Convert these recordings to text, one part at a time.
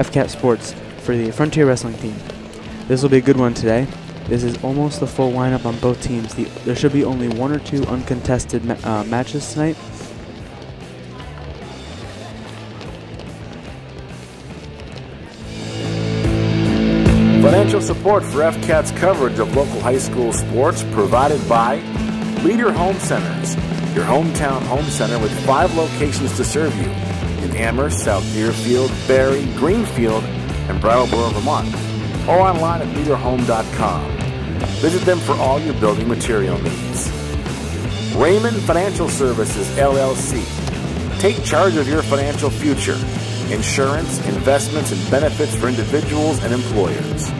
FCAT Sports for the Frontier Wrestling team. This will be a good one today. This is almost the full lineup on both teams. The, there should be only one or two uncontested ma uh, matches tonight. Financial support for FCAT's coverage of local high school sports provided by Leader Home Centers, your hometown home center with five locations to serve you in Amherst, South Deerfield, Barre, Greenfield, and Brattleboro, Vermont, or online at leaderhome.com. Visit them for all your building material needs. Raymond Financial Services, LLC. Take charge of your financial future. Insurance, investments, and benefits for individuals and employers.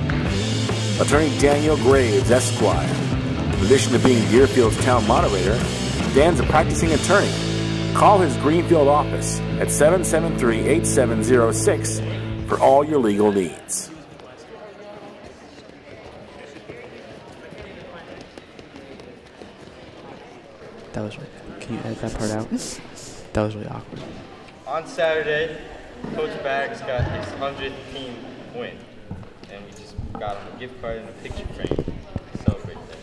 Attorney Daniel Graves, Esquire. In addition to being Deerfield's town moderator, Dan's a practicing attorney. Call his Greenfield office at 773-8706 for all your legal needs. That was. Can you edit that part out? that was really awkward. On Saturday, Coach Bags got his 100th team win, and we just got him a gift card and a picture frame to celebrate that.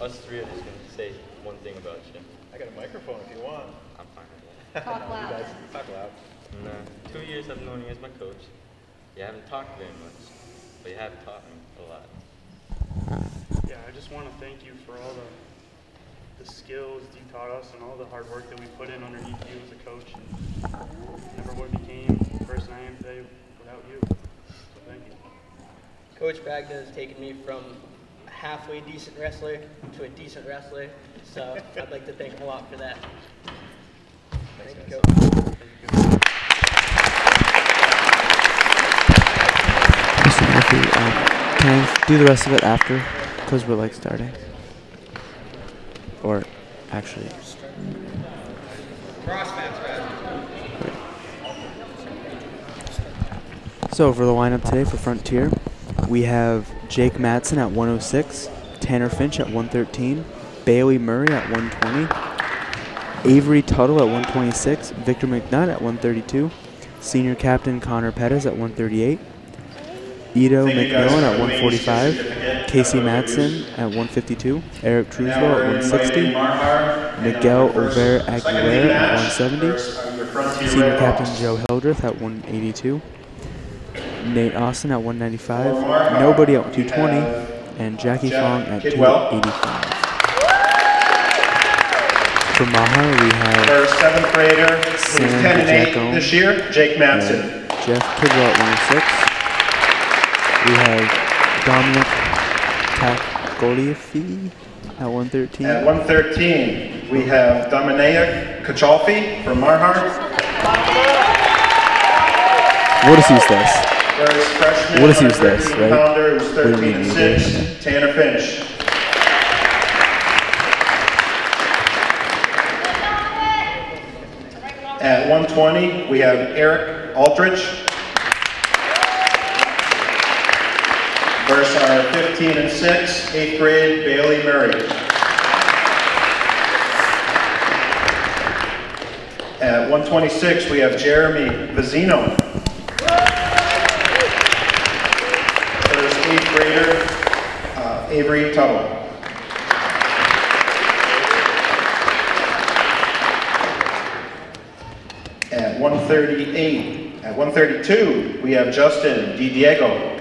Us three are just gonna say one thing about you. I got a microphone if you want. I'm fine with that. Talk loud. Talk loud. In uh, two years I've known you as my coach. You haven't talked very much, but you have taught me a lot. Yeah, I just want to thank you for all the, the skills you taught us and all the hard work that we put in underneath you as a coach. And never would have became the person I am today without you. So thank you. Coach Bagda has taken me from a halfway decent wrestler to a decent wrestler, so I'd like to thank him a lot for that. Thank you, Coach. Mr. Murphy, um, can I do the rest of it after? Because we're like starting. Or actually. So for the lineup today for Frontier, we have Jake Matson at 106, Tanner Finch at 113, Bailey Murray at 120, Avery Tuttle at 126, Victor McNutt at 132, Senior Captain Connor Pettis at 138, Ito McMillan at 145, Casey Matson at 152, Eric Truslow at 160, Miguel Olvera Aguilera at 170, Senior Captain Joe Hildreth at 182, Nate Austin at 195, nobody at 220, and Jackie Fong at 285. For Mahar, we have Our seventh grader, who's 10 and 8 Jacome. this year, Jake Matson. Jeff Kidwell at 106. We have Dominic Takoliafi at 113. At 113, we have Dominayak Kachalfi from Marhart. What is this? There's freshman, What is he was this, 113 right? pounder, who's What 13 and you 6, Tanner Finch. At 120, we have Eric Aldrich. Versus our 15 and 6, 8th grade Bailey Murray. At 126, we have Jeremy Vizino. First 8th grader uh, Avery Tuttle. At 138, at 132, we have Justin Di Diego.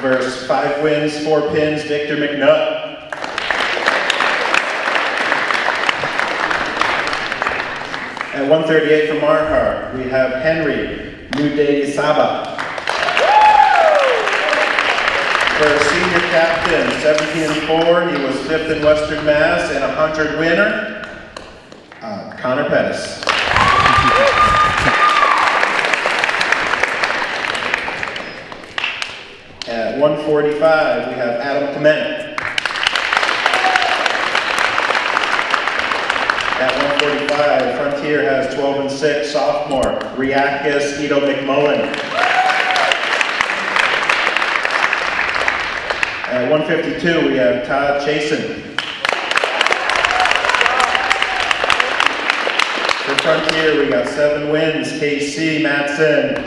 Verse five wins, four pins, Victor McNutt. At 138 from Marhart, we have Henry Mude Saba. For senior captain, 17 and 4, he was fifth in Western Mass and a 100 winner, Connor Pettis. At 145, we have Adam Clement. At 145, Frontier has 12 and 6, sophomore, Riakis Ito McMullen. At 152, we have Todd Chasen. Frontier, we got seven wins, Casey Matson.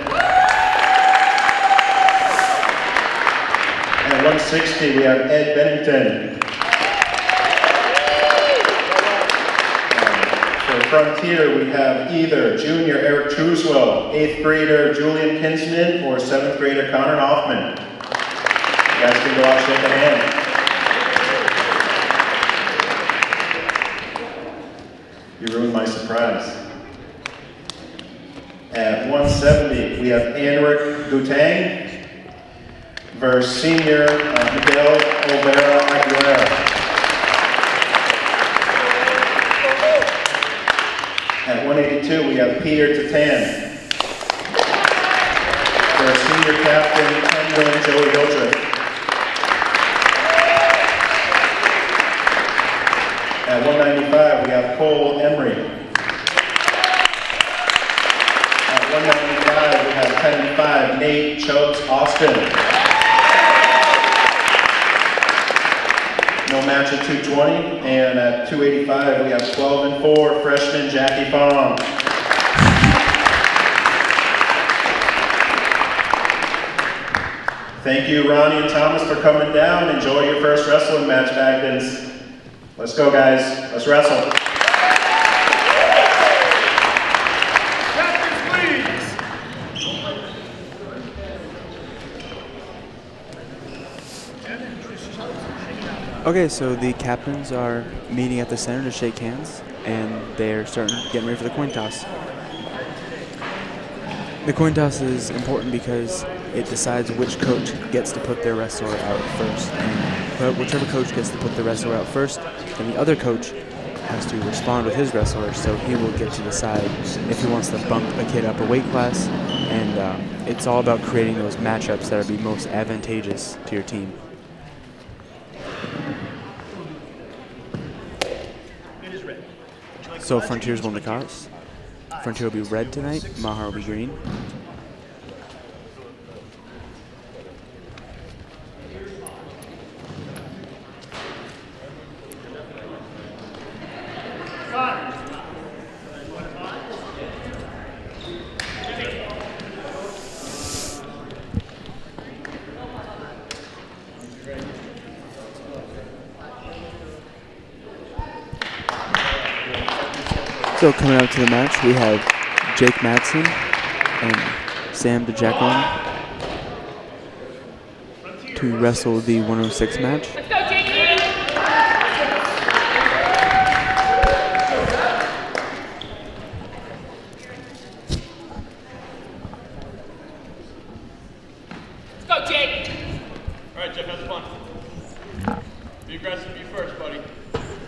At 160, we have Ed Bennington. For Frontier, we have either junior Eric Trueswell, eighth grader Julian Kinsman, or seventh grader Connor Hoffman. You guys can go out, shake a hand. You ruined my surprise. At 170, we have Anric Gutang versus senior uh, Miguel Olvera Aguilera. At 182, we have Peter Tatan. For senior captain, Ken Lynn, Joey Hildreth. At 195, we have Cole Emery. At 195, we have 10 and 5, Nate Chokes Austin. No match at 220. And at 285, we have 12 and 4, freshman Jackie Fong. Thank you, Ronnie and Thomas, for coming down. Enjoy your first wrestling match, Bagdens. Let's go, guys. Let's wrestle. Okay, so the captains are meeting at the center to shake hands, and they're starting getting ready for the coin toss. The coin toss is important because it decides which coach gets to put their wrestler out first. And whichever coach gets to put the wrestler out first, then the other coach has to respond with his wrestler, so he will get to decide if he wants to bump a kid up a weight class. And um, it's all about creating those matchups that are be most advantageous to your team. So Frontier's won the cause. Frontier will be red tonight. Mahar will be green. Coming out to the match, we have Jake Matson and Sam DeJacqueline to wrestle the 106 match. Let's go, JT! Let's go, Jake! All right, Jeff, have fun. Be aggressive, be first, buddy.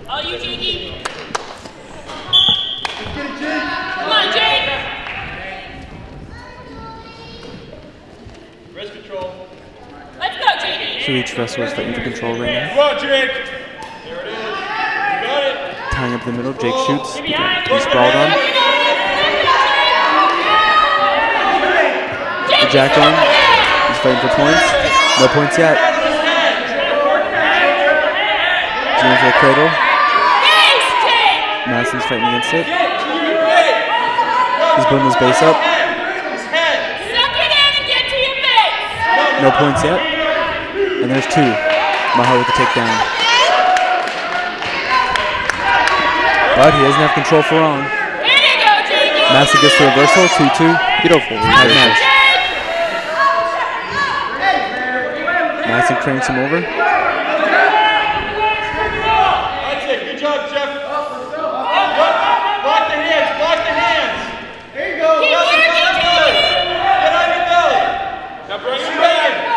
All you, JT! Come on, Jake! Wrist control. Let's go, JT! So each wrestler is fighting for control right now. Come on, There it is. You got it. Tying up the middle, Jake oh. shoots. Behind! got- He's sprawled on. Jake, DeJacqueline, he's fighting for points. No points yet. Going for the cradle. Madison's fighting against it. He's building his base up. It in and get to your base! No points yet. And there's two. Mahar with the takedown. But he doesn't have control for long. Here you go, Jake! Massa gets the reversal, 2-2. Get over it. Tied match. Jake! Cranks him over. That's it. Good job, Jeff. Block the hands. Block the hands. There you go. Keep working, Jake! Get on your belly. Now bring it back.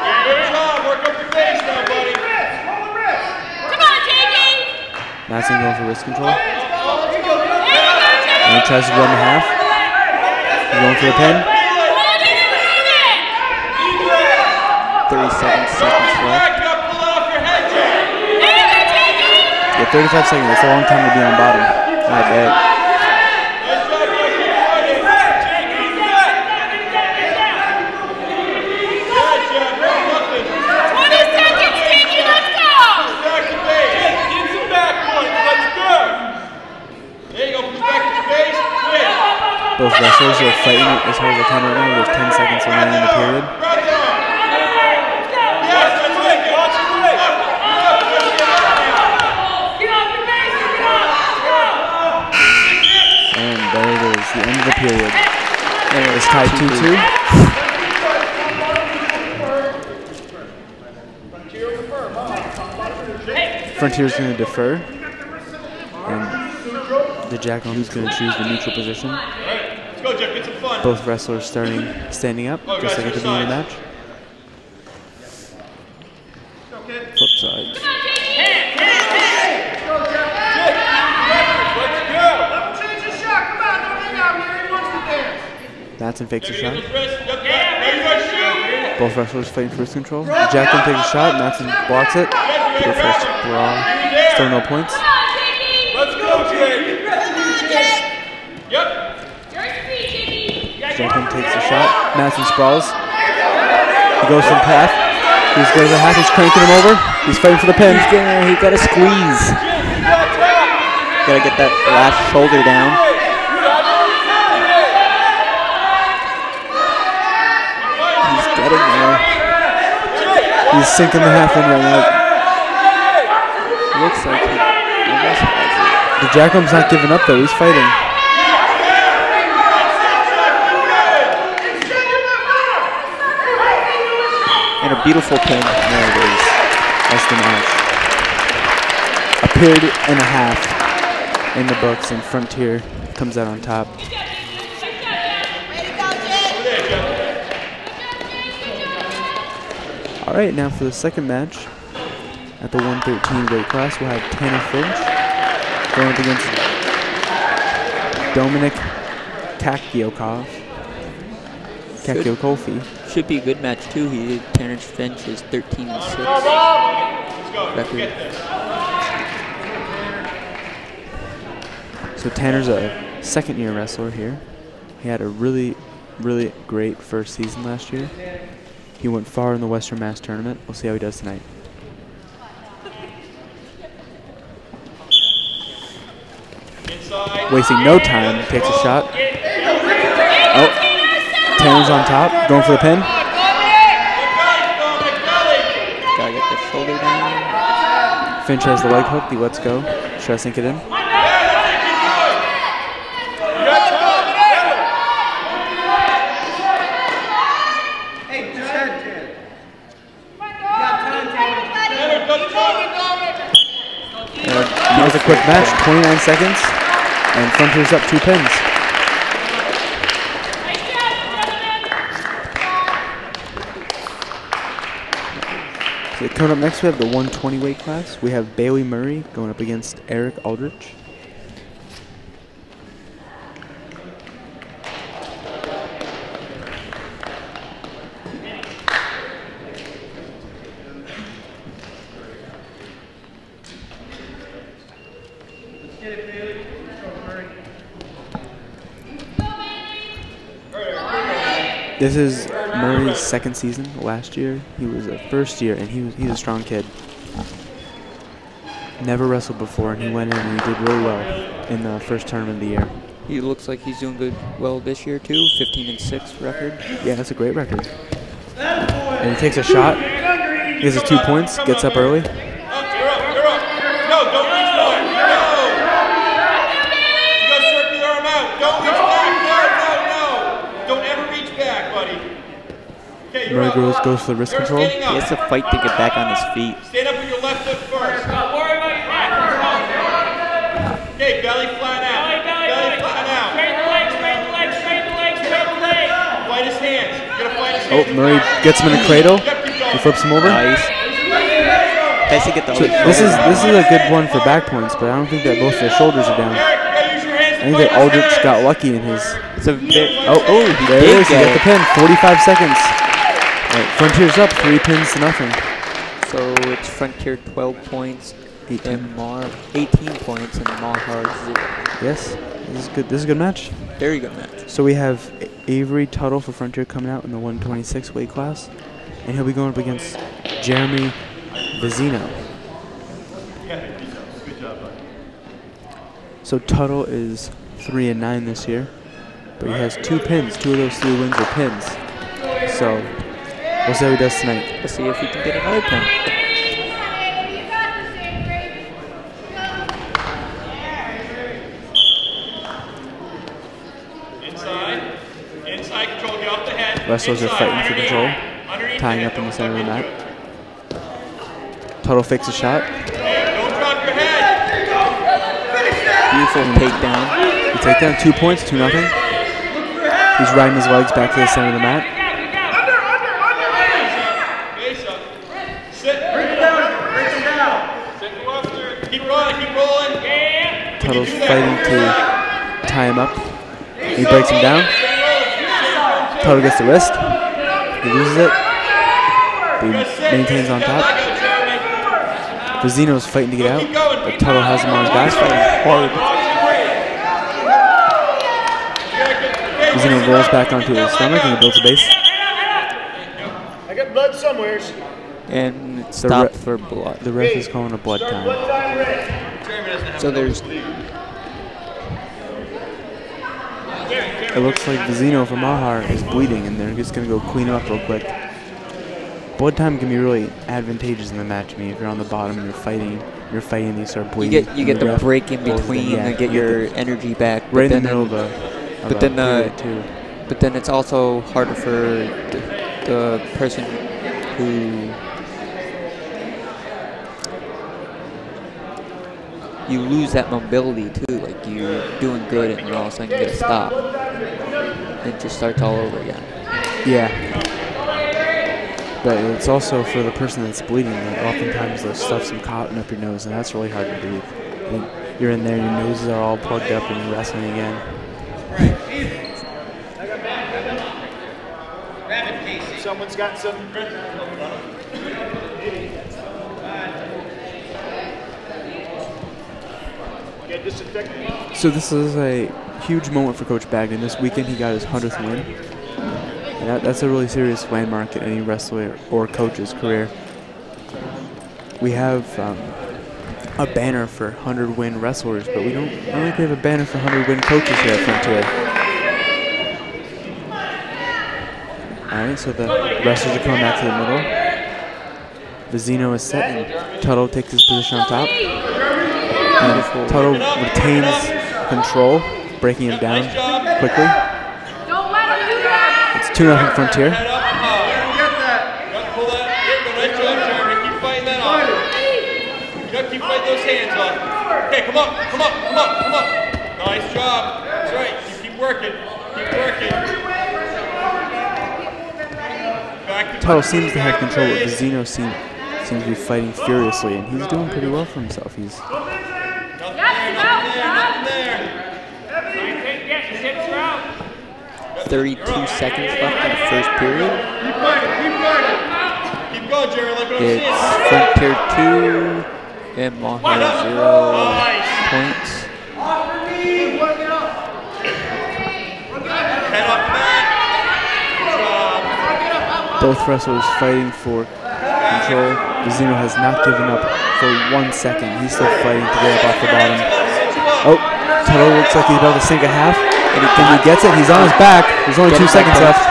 Good job. Work up your face now, buddy. Come on, Jakey! Going for wrist control. And he tries to run the half. He's going for the pin. Hold it and bring it! 37 seconds left. Yeah, 35 seconds. That's a long time to be on bottom. I bet. Nice job, guys. Keep fighting. Jake, keep fight. Yeah, Jack. Nothing. 20 seconds, Jakey, let's go! Back to base. Get some back points. Let's go. There you go. Push back to the base. Win. Both wrestlers are fighting as hard as they can right now. There's 10 seconds remaining in the period. And there it is, the end of the period. And it It's tied 2-2. Frontier's going to defer. And the Jackal's going to choose the neutral position. Let's go, Jeff. Get some fun. Both wrestlers starting standing up, just like at the beginning of the match. Flip side. Let's. Matson fakes a shot. Chris, yep, yep. There you go. Shoot. Both wrestlers fighting first control. Jacklin takes a shot. Matson blocks it. First brawl. Still no points. Let's go, Jake. Yep. Jacklin takes a shot. Matson sprawls. He goes from path. He's going to half. He's cranking him over. He's fighting for the pin. He's gonna, He's gotta squeeze. Gotta get that last shoulder down. He's getting there. He's sinking the half in right now. Looks like he almost has it. The Jackham's not giving up though. He's fighting. Beautiful pin. There it is. That's the match. A period and a half in the books, and Frontier comes out on top. All right, now for the second match at the 113 weight class, we'll have Tanner Finch going against Dominic Kakiokov. Kakiokofi. Should be a good match too. He did Tanner Finch is 13 and 6 Let's go. record. So Tanner's a second year wrestler here. He had a really, really great first season last year. He went far in the Western Mass tournament. We'll see how he does tonight. Wasting no time, takes a shot. Tanner's on top, going for the pin. Good guys, Dominic. Belly. Gotta get the shoulder down. Finch has the leg hook. He lets go. Should I sink it in. You got time. Tanner, good job. That was a quick match, 29 seconds, and Frontier's up two pins. So coming up next, we have the 120 weight class. We have Bailey Murray going up against Eric Aldrich. This is Murray's second season. Last year, he was a first year, and he was he's a strong kid. Never wrestled before, and he went in and he did really well in the first tournament of the year. He looks like he's doing good well this year too. 15 and 6 record. Yeah, that's a great record. And he takes a shot. He gets his two points. Gets up early. Oh, you're up. You're up. No, don't reach back. No. You got circular arm out. Don't reach back. No, no, no. Don't ever reach back, buddy. Okay, you're Murray up. goes goes for the wrist control. He has to fight to get back on his feet. Stand up with your left foot first. Okay, belly flat out. Belly flat out. Fight his hands. You're gonna fight his Oh. Murray gets him in a cradle. Yep, keep going. He flips him over. Nice. Has to get the So this is this is a good one for back points, but I don't think that both their shoulders are down. Eric, you gotta use your hands I think that Aldrich got lucky in his. It's a very, Oh, oh, there it did is. He get got the pin. 45 seconds. Right, Frontier's up three pins to nothing. So it's Frontier 12 points, 18. And Mar 18 points and Mahar zero. Yes, this is good. This is a good match. Very good match. So we have Avery Tuttle for Frontier coming out in the 126 weight class, and he'll be going up against Jeremy Vizino. Good job, good job, buddy. So Tuttle is three and nine this year, but he has two pins. Two of those three wins are pins. So we'll see how he does tonight. Let's see if he can get another pin. Inside. Inside control. Get off the head. Wrestlers are fighting for control. Underneath tying up in the center of the mat. it. Tuttle fakes a shot. Hey, don't drop your head. Beautiful takedown. He take down two points, two nothing. He's riding his legs back to the center of the mat. Face up. Sit. Bring it down. Bring it down. Sit go up there. Keep rolling. Keep rolling. Yeah. Tuttle's fighting to tie him up. He breaks him down. Tuttle gets the wrist. He loses it. He maintains on top. Vizino's fighting to get out, but Tuttle has him on his back. Hard. Vizino rolls back onto his stomach and he builds a base. I got blood somewhere. And The stop for blood. The ref is calling a blood time. Time. So there's It looks like Vizino from Mahar is bleeding, and they're just gonna go clean him up real quick. Blood time can be really advantageous in the match. I mean, if you're on the bottom and you're fighting, you're fighting, and you start you bleeding. get you get the ref break in between Yeah, and get your the- energy back. right in the middle of then- a. but then, uh, period, too. But then it's also harder for the, the person who you lose that mobility too. Like you're doing good and then all of a sudden you get a stop. It just starts all over again. Yeah. But it's also for the person that's bleeding. Like oftentimes they'll stuff some cotton up your nose, and that's really hard to breathe. And you're in there, your noses are all plugged up, and you're wrestling again. Someone's got some. Get disinfectant. So this is a huge moment for Coach Bagden. This weekend he got his 100th win. That, that's a really serious landmark in any wrestler or coach's career. We have um, a banner for 100 win wrestlers, but we don't, I don't think we have a banner for 100 win coaches here at Frontier. Alright, so the wrestlers are coming back to the middle. Vizino is set and Tuttle takes his position on top. And Tuttle retains control, breaking him down quickly. Don't let him do that. It's 2 0 Frontier. Come. Come. Come. Come. Nice job. That's right. You keep working. Keep working. Back seems to have control, but Vizino seem, seems to be fighting furiously, and he's doing pretty well for himself. He's Nothing there. Nothing there. Nothing there. 32 seconds left in the first period. Keep fighting. Keep fighting. Keep going, Jerry. Like what I'm It's saying. Frontier 2 and Mahar 0 points. Both wrestlers fighting for control. Vizino has not given up for one second. He's still fighting to get up off the bottom. Oh, Tuttle looks like he's about to sink a half. And he, and he gets it. He's on his back. There's only Get two seconds left.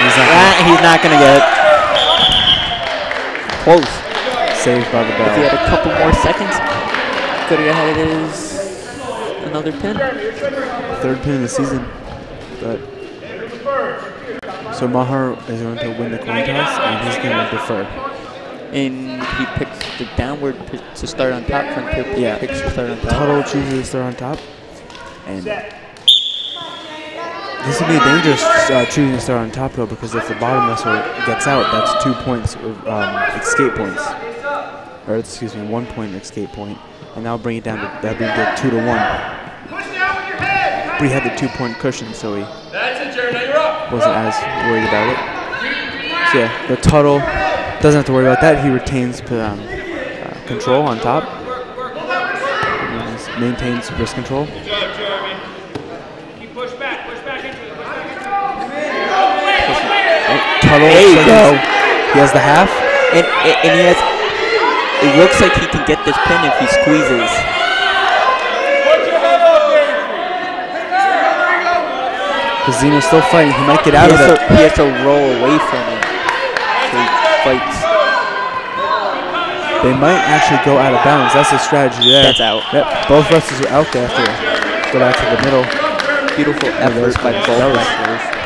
He's not he's not gonna get it. Close. saved by the bell. If he had a couple more seconds, could have had his another pin. Third pin of the season. But so Mahar is going to win the coin toss, and he's going to defer. And he picks the downward p- to start on top. Frontier p- Yeah. picks to start on top. Tuttle chooses to start on top, and this would be a dangerous uh, choosing to start on top though, because if the bottom wrestler gets out, that's two points of um, escape points, or excuse me, one point escape point, and that'll bring it down to that'll bring it two to one. He had the two point cushion, so he That's it, Jerry. Now wasn't as worried about it. So yeah, the Tuttle doesn't have to worry about that. He retains um, uh, control on top. Maintains wrist control. Good job, Jeremy. Keep push back, push back into it. Tuttle. There you go. He has the half. And, and and he has. It looks like he can get this pin if he squeezes. Put your head up, Avery. Vizino's still fighting. He might get out of it. to, he has to roll away from him. So he fights. They might actually go out of bounds. That's the strategy there. That's out. Yep. Both wrestlers are out there. Have to go back to the middle. Beautiful efforts by both That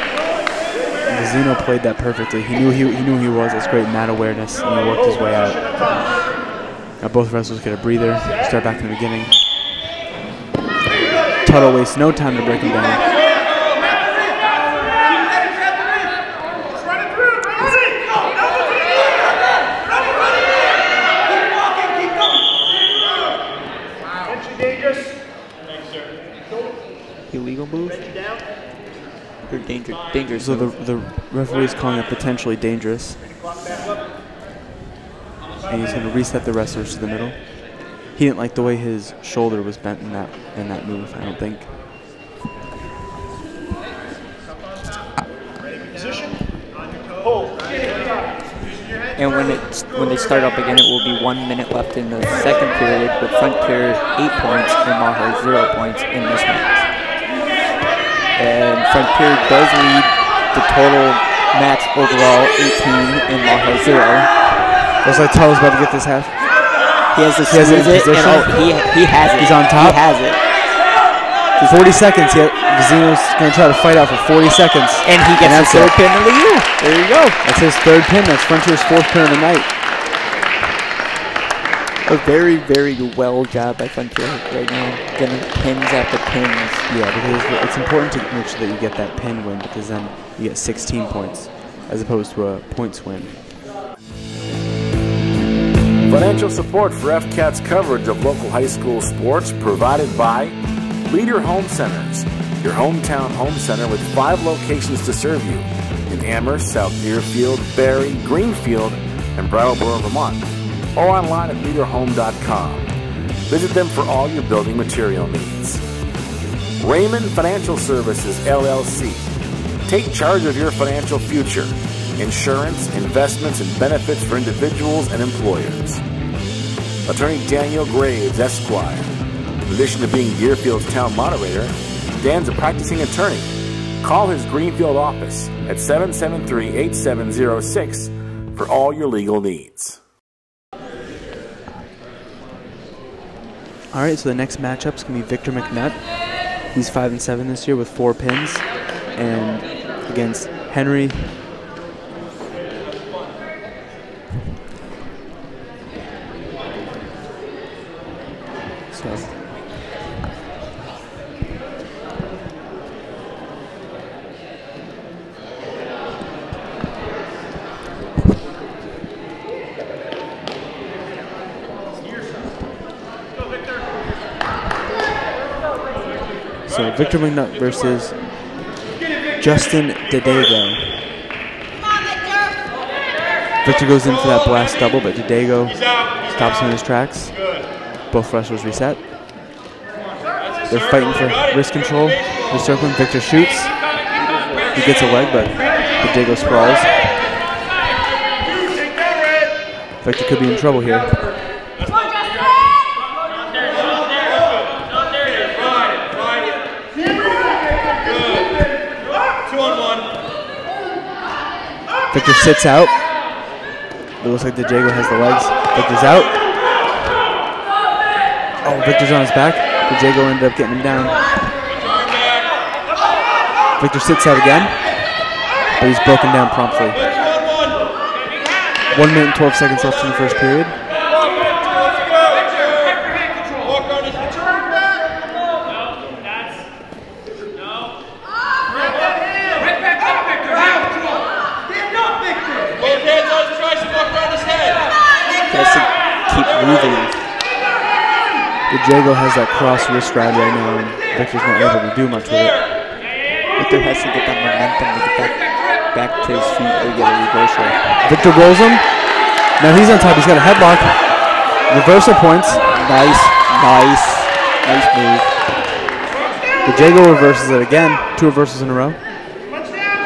Zeno played that perfectly. He knew he, he knew he was. That's great mat awareness, and he worked his way out. Now both wrestlers get a breather. Start back in the beginning. Tuttle wastes no time to break him down. Entry dangerous. Illegal move? Or danger, dangerous So the the referee's calling it potentially dangerous, and he's going to reset the wrestlers to the middle. He didn't like the way his shoulder was bent in that in that move. I don't think. And when it's when they start up again, it will be one minute left in the second period with Frontier eight points and Mahar zero points in this match. And Frontier does lead the total match overall 18 and Mahar zero. Looks like Tuttle's about to get this half. He has to He has it it, and oh, he he has it. He's on top. He has it, 40 seconds. Yet Vizino's going to try to fight out for 40 seconds. and he gets And that's third it. pin of the year. There you go. That's his third pin. That's Frontier's fourth pin of the night. A very very well job by Frontier right now, getting pins after pins. Yeah, because it's important to make sure that you get that pin win because then you get 16 points as opposed to a points win. Financial support for FCAT's coverage of local high school sports provided by Leader Home Centers, your hometown home center with five locations to serve you in Amherst, South Deerfield, Barre, Greenfield, and Brattleboro, Vermont, or online at leaderhome.com. Visit them for all your building material needs. Raymond Financial Services, LLC. Take charge of your financial future. Insurance, investments, and benefits for individuals and employers. Attorney Daniel Graves, Esquire. In addition to being Deerfield's town moderator, Dan's a practicing attorney. Call his Greenfield office at 773 8706 for all your legal needs. All right, so the next matchup's gonna be Victor McNutt. He's five and seven this year with four pins, and against Henry. So. So Victor McNutt versus Justin Didego. Victor goes in for that blast double, but Didego stops him in his tracks. Both wrestlers reset. They're fighting for wrist control. They're circling. Victor shoots. He gets a leg, but Didego sprawls. Victor could be in trouble here. Victor sits out. It looks like Didego has the legs. Victor's out. Oh, Victor's on his back. Didego ended up getting him down. Victor sits out again, but he's broken down promptly. One minute and 12 seconds left in the first period. Both hands on his tricep, walk around his head. He has to keep moving. Didego has that cross wrist ride right now, and Victor's not able to do much with it. Victor has to get that momentum to get back, back to his feet or get a reversal. Victor rolls him. Now he's on top. He's got a headlock. Reversal points. Nice, nice, nice move. The Jago reverses it again. Two reversals in a row.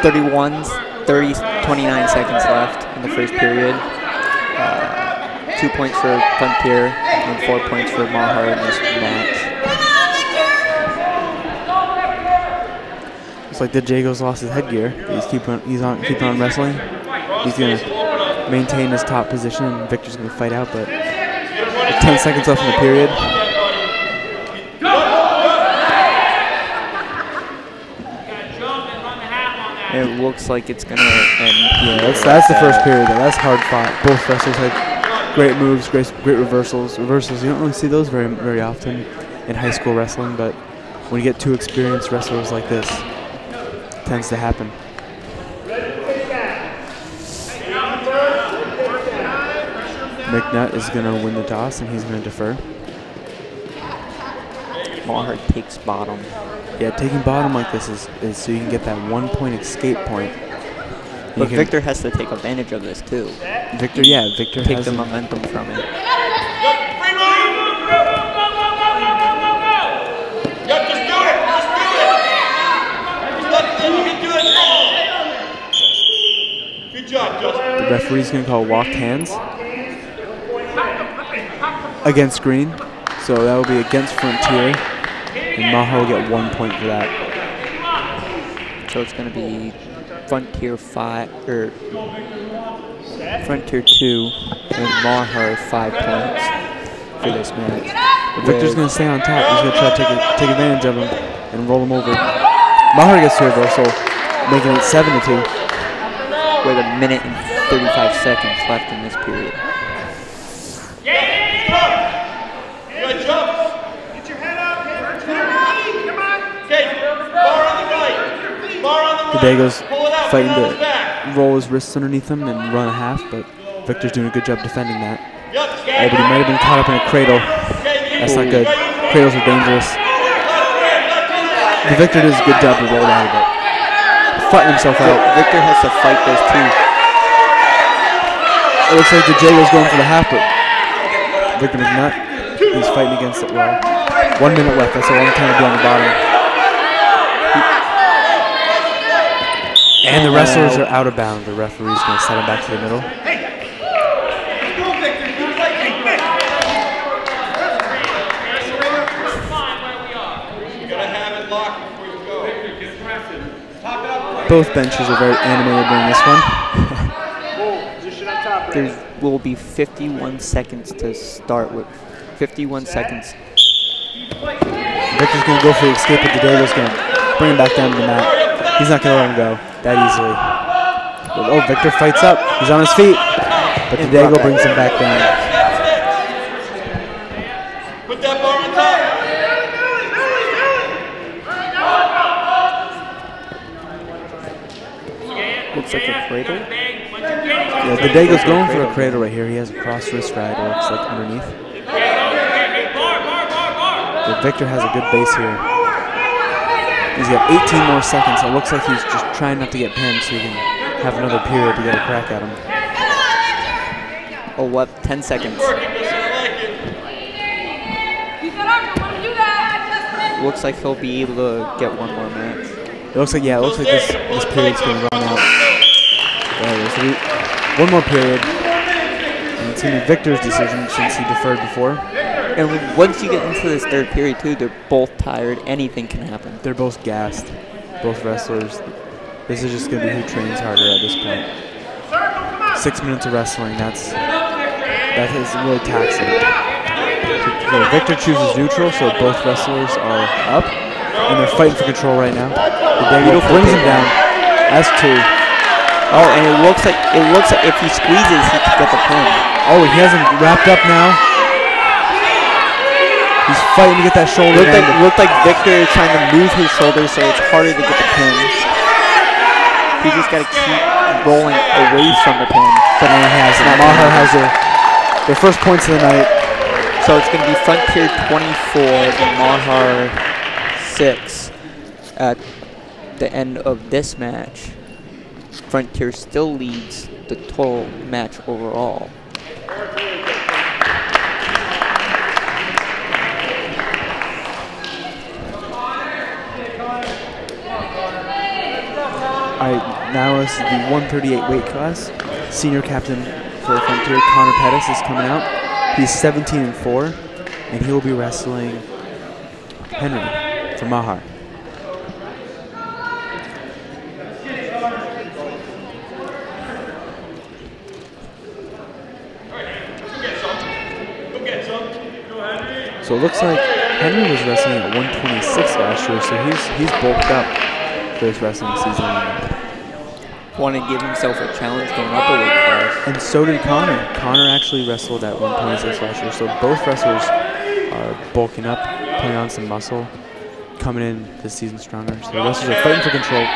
31s, 30, 29 seconds left in the first period. Two points for Frontier and four points for Mahar in this match. Looks like the Jagos lost his headgear. He's keeping he's on keeping on wrestling. He's gonna maintain his top position, and Victor's gonna fight out. But with 10 seconds left in the period. It looks like it's gonna end. Yeah, that's that's the first period. Though. That's hard fought. Both wrestlers had great moves, great great reversals. Reversals you don't really see those very very often in high school wrestling, but when you get two experienced wrestlers like this, it tends to happen. McNutt is going to win the toss and he's going to defer. Mahar takes bottom. Yeah, taking bottom like this is, is so you can get that one point escape point. But Victor has to take advantage of this too. Victor, yeah, Victor Take the momentum from it. Yep, just do it. Just do it. Just let, let me do it. Good job, Justin. The referee's going to call walked hands against Green. So that will be against Frontier. And Mahar will get one point for that. So it's going to be Frontier 5, or Frontier 2 and Mahar 5 points for this match. Victor's going to stay on top. He's going to try to take, a, take advantage of him and roll him over. Mahar gets to reversal, making it 7 to 2. with a minute and 35 seconds left in this period. Good jump. Get your head up. Come on. Okay, bar on the right. Bar on the right. The Dago's Pull it out. fighting Pull it out his back. to roll his wrists underneath him and run a half, but Victor's doing a good job defending that. Oh, but he might have been caught up in a cradle. That's not good. Cradles are dangerous. The Victor does a good job to roll out of it. Fighting himself out. Victor has to fight those two. It looks like the Jago's going for the half, but Victor is not. he's fighting against it well. One minute left. That's a long time to be on the bottom. And the wrestlers are out of bounds. The referee's going to set him back to the middle. You gotta have it locked before you go. Top it up. Both benches are very animated during this one. Position on top. There will be 51 seconds to start with. 51 seconds. Victor's going to go for the escape, but the Dago's going to bring him back down to the mat. He's not going to let him go that easily. But, oh, Victor fights up. He's on his feet. But the And Dago brings him back down. Put that bar on top. Looks like a cradle. Yeah, the Dago's going for a cradle right here. He has a cross wrist ride, it looks like, underneath. But Victor has a good base here. He's got 18 more seconds. It looks like he's just trying not to get pinned so he can have another period to get a crack at him. Oh, what? 10 seconds. Looks like he'll be able to get one more match. It looks like, yeah, it looks like this, this period's going to run out. There it is. One more period. And it's going to be Victor's decision since he deferred before. And once you get into this third period too, they're both tired. Anything can happen. They're both gassed, both wrestlers. This is just going to be who trains harder at this point. Six minutes of wrestling, that's that is really taxing. So Victor chooses neutral, so both wrestlers are up, and they're fighting for control right now. The Dago brings him down. S2. Oh, and it looks like it looks like if he squeezes, he could get the pin. Oh, he has him wrapped up now. He's fighting to get that shoulder. Looked like looked like Victor is trying to move his shoulder, so it's harder to get the pin. He just got to keep rolling away from the pin. But now has it. Not has their, their first points of the night. So it's going to be Frontier 24 and Mahar 6 at the end of this match. Frontier still leads the total match overall. Right, now is the 138 weight class. Senior captain for Frontier, Connor Pettis, is coming out. He's 17 and 4, and he will be wrestling Henry from Mahar. So it looks like Henry was wrestling at 126 last year, so he's he's bulked up for his wrestling season. Want to give himself a challenge going up a weight class. And so did Connor. Connor actually wrestled at 126 last year, so both wrestlers are bulking up, putting on some muscle, coming in this season stronger. So the wrestlers are fighting for control.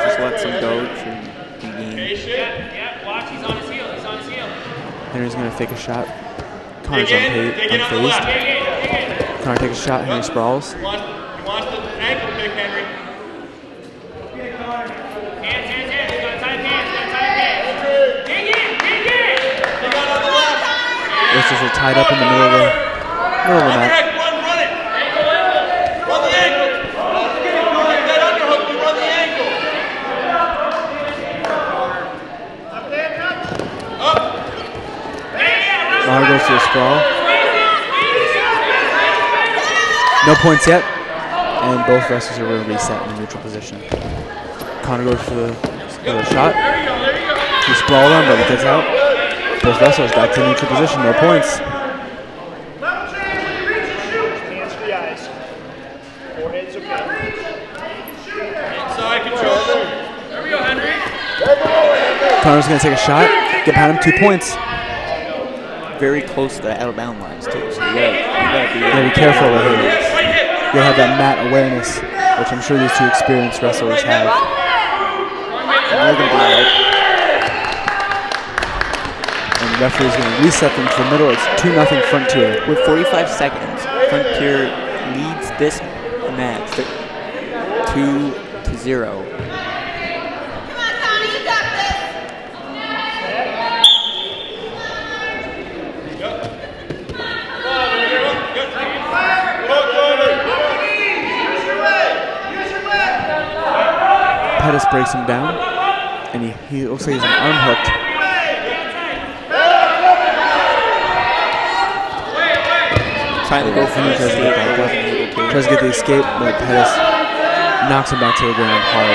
Just let some go to regain. Yeah, watch, he's on his heel, he's on his heel. Henry's gonna fake a shot. Connor's unfazed. Connor takes a shot. Henry sprawls. He wants, he wants the ankle pick, Henry. Hands, hands, hands, he's got tight hands, he's got tight hands. Dig in, dig in. He got on the left. Are tied up in the middle of the middle of the mat. Correct, run, run it. Run the ankle. Get that underhook, you run the ankle. Mahar goes to a sprawl. No points yet. And both wrestlers are reset in the neutral position. Connor goes for the, for the shot. He sprawled on, but he gets out. Both wrestlers back to neutral position. No points. Hands to the eyes. Forehead's okay. Inside control. There we go, Henry. Connor's going to take a shot. Get behind him. Two points. Very close to the out of bound lines too. So you gotta, you gotta be, You be careful with him. You gotta have that mat awareness, which I'm sure these two experienced wrestlers have. And they're gonna be alright. And the referee's gonna reset them to the middle. It's 2 0 Frontier. With 45 seconds, Frontier leads this match two to zero. Come on, Tommy, you got this. Pettis breaks him down, and he, he looks like he's an arm hooked. Trying to go for the tries to escape, get back but up. to. Tries to get the escape, but Pettis knocks him back to the ground hard.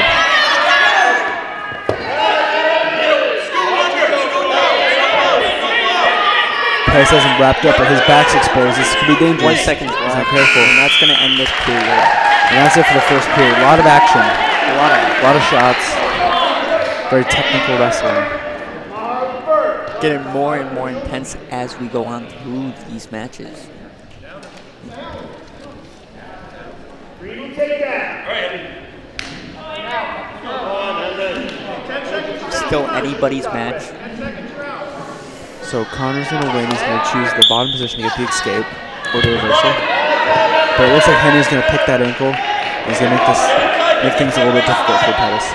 Pettis has him wrapped up, but his back's exposed. This could be dangerous. One second He's not careful. and that's gonna end this period. And that's it for the first period. A lot of action. A lot of A lot of shots. Very technical wrestling. getting more and more intense as we go on through these matches. Still anybody's match. So Connor's gonna win. He's gonna choose the bottom position to get the escape or the reversal. But it looks like Henry's gonna pick that ankle. He's gonna make this make things a little bit difficult for Pettis.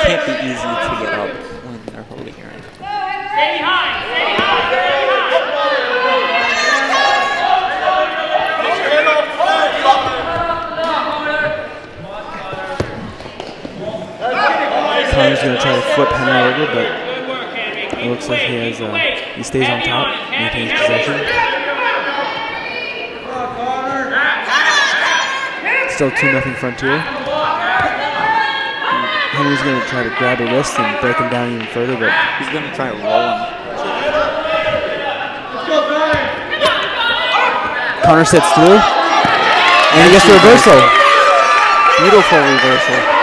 Can't be easy to get up when they're holding your ankle. Stay behind, stay behind, stay behind. Connor's gonna try to flip Henry over, but it looks like he has uh, he stays on top, maintains possession. Still two nothing Frontier. Henry's gonna try to grab a wrist and break him down even further, but He's gonna try to roll him. Connor sits through, and he gets the reversal. Beautiful reversal.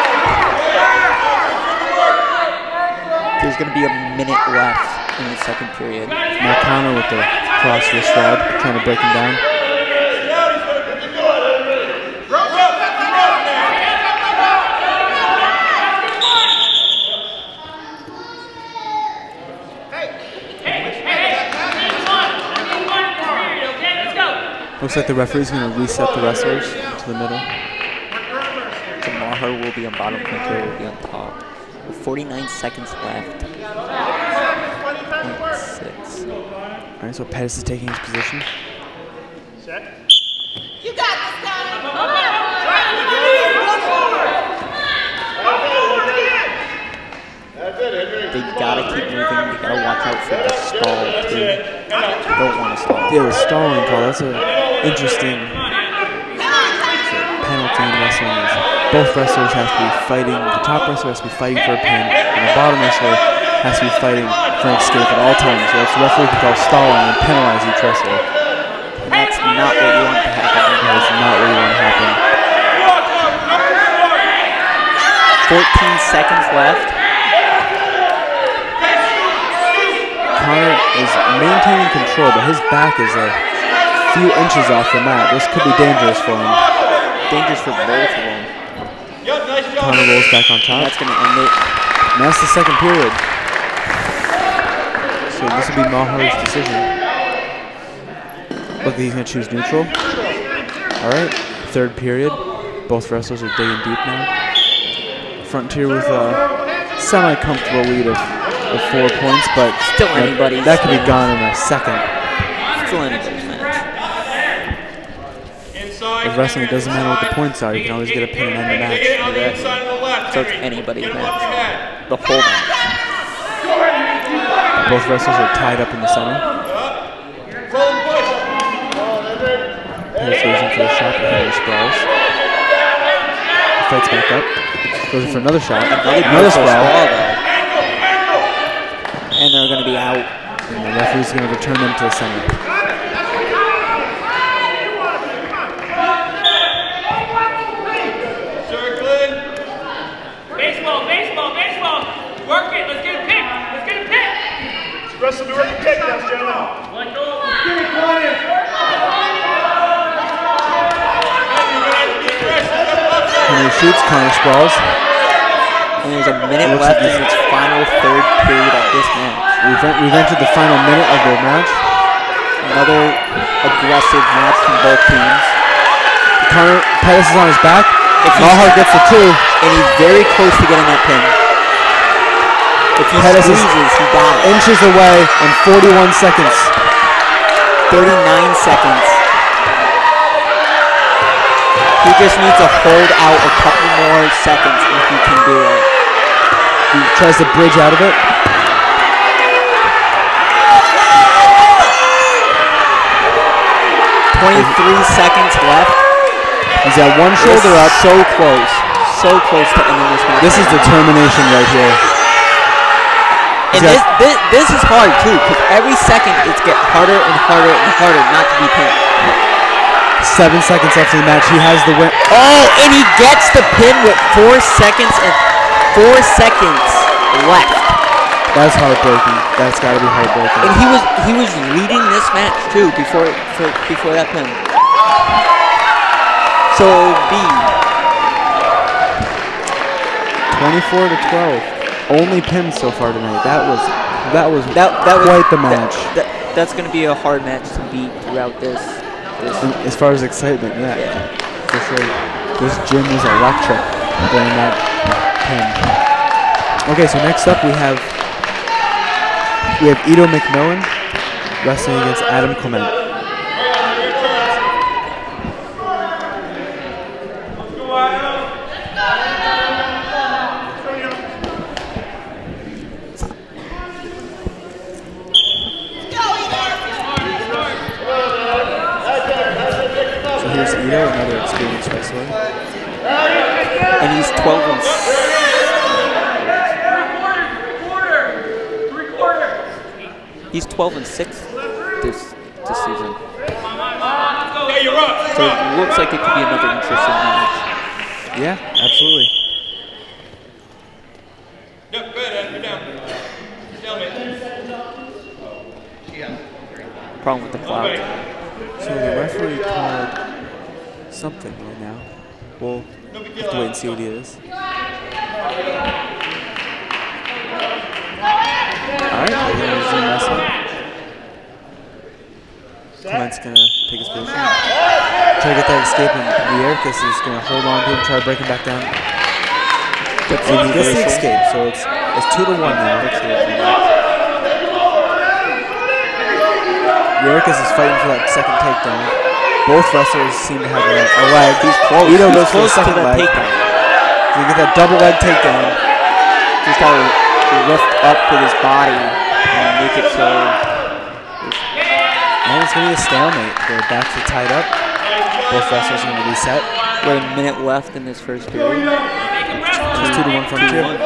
There's gonna be a minute left in the second period. Connor with the cross wrist grab, trying to break him down. Looks like the referee's going to reset the wrestlers to the middle. Mahar will be on bottom, Quinter will be on top. 49 seconds left. Six. All right, so Pettis is taking his position. Set. You got this, guy. They gotta keep moving. They gotta watch out for the stall. They don't want to stall. Yeah, the stalling call. That's an interesting penalty in wrestling. Both wrestlers have to be fighting. The top wrestler has to be fighting for a pin, and the bottom wrestler has to be fighting for an escape at all times. So the referee can call stalling and penalize each wrestler. And that's not what you want to happen. That is not what you want to happen. 14 seconds left. Connor is maintaining control, but his back is a few inches off the mat. This could be dangerous for him. Dangerous for both of them. Yep, nice job. Connor rolls back on top. that's going to end it. And that's the second period. So this will be Mahar's decision. Look, he's going to choose neutral. All right, third period. Both wrestlers are digging deep now. Frontier with a semi-comfortable lead of, of four points, but Still that- That could be gone in a second. Still anybody's match. Inside. If wrestling doesn't matter what the points are, you can always get a pin and end the match. it on the inside of the left. So it's anybody's Get him off your match. The whole match. Both wrestlers are tied up in the center. Roll and push. Goes in for a shot, but Henry sprawls. Fights back up. Goes in for another shot. Another Another sprawl. sprawl. And they're going to be out. And the referee's going to return them to the center. Circling. Baseball, baseball, baseball. Work it. Let's get a pick. Let's get a pick. Wrestle be working takedowns, gentlemen. Let go. Henry, you're gonna have to be aggressive. Get him up there. Henry shoots, Connor sprawls. And there's a minute Looks left in its final third period of this match. We've, we've entered the final minute of the match. Another aggressive match from both teams. Connor Pettis is on his back. If he's- Mahar gets the two. And he's very close to getting that pin. If he Pettis is squeezes, he got it. Inches away in 41 seconds. 39 seconds. He just needs to hold out a couple more seconds if he can do it. He tries to bridge out of it. Twenty-three seconds left. He's got one shoulder up. So close. So close to ending this match. This is determination right here. And this, this, this is hard too, because every second it's get harder and harder and harder not to be pinned. Seven seconds left in the match. He has the win. Oh, and he gets the pin with four seconds and four seconds left. That's heartbreaking. That's got to be heartbreaking. And he was he was leading this match too before for, before that pin. So B 24 to 12. Only pin so far tonight. That was that was that that was quite the match. That, that's going to be a hard match to beat throughout this. this as far as excitement, yeah, Yeah. for sure. This gym was electric during that pin. Okay, so next up we have we have Ito McMillan wrestling against Adam Clement. So here's Ito, another experienced wrestler. and he's 12 and s- He's 12 and 6 this this season. Yeah, you're up. So it looks like it could be another interesting match. Yeah, absolutely. Yep, good, Ed. You're down. Tell me. Problem with the cloud. Okay. So the referee called something right now. We'll have to wait and see what it is. Alright, we're gonna resume wrestling. Clement's gonna take his position. Try to get that escape, and Vierkis is gonna hold on to him, try to break him back down. And he gets the escape, so it's it's two to one now. Vierkis is fighting for that second takedown. Both wrestlers seem to have a, a leg. He's close. Ito He's for the close to second that leg. takedown. So you get that double leg takedown. Just gotta lift up with his body and make it so. And it's going to be a stalemate. Their backs are tied up. Both wrestlers are going to reset. With a minute left in this first period. It's two to one frontier. You're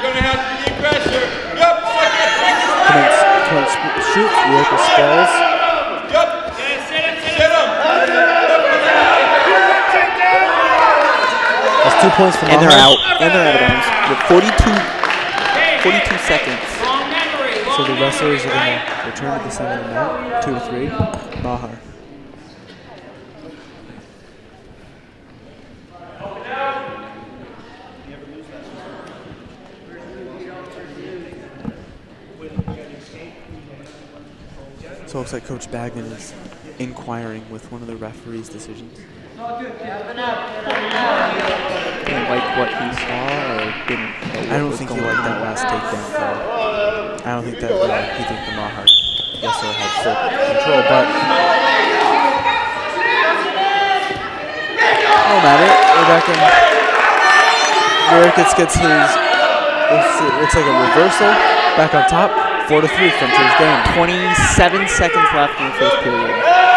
going to have to be the aggressor. Yup, Commence, commence shoots. Eureka spalls. Yup. Two points for And they're out. And they're out of bounds. With 42, 42 seconds. So the wrestlers are going to return to the center of the mat. Two or three. Mahar. So it looks like Coach Bagman is inquiring with one of the referees' decisions. Didn't like what he saw or didn't I don't think he liked that last takedown call. I don't think that uh, he think the Mahar wrestler had full control, but no matter. In. Ricketts gets his. It's, it's like a reversal. Back on top. Four to three. Frontier's game. 27 seconds left in the first period.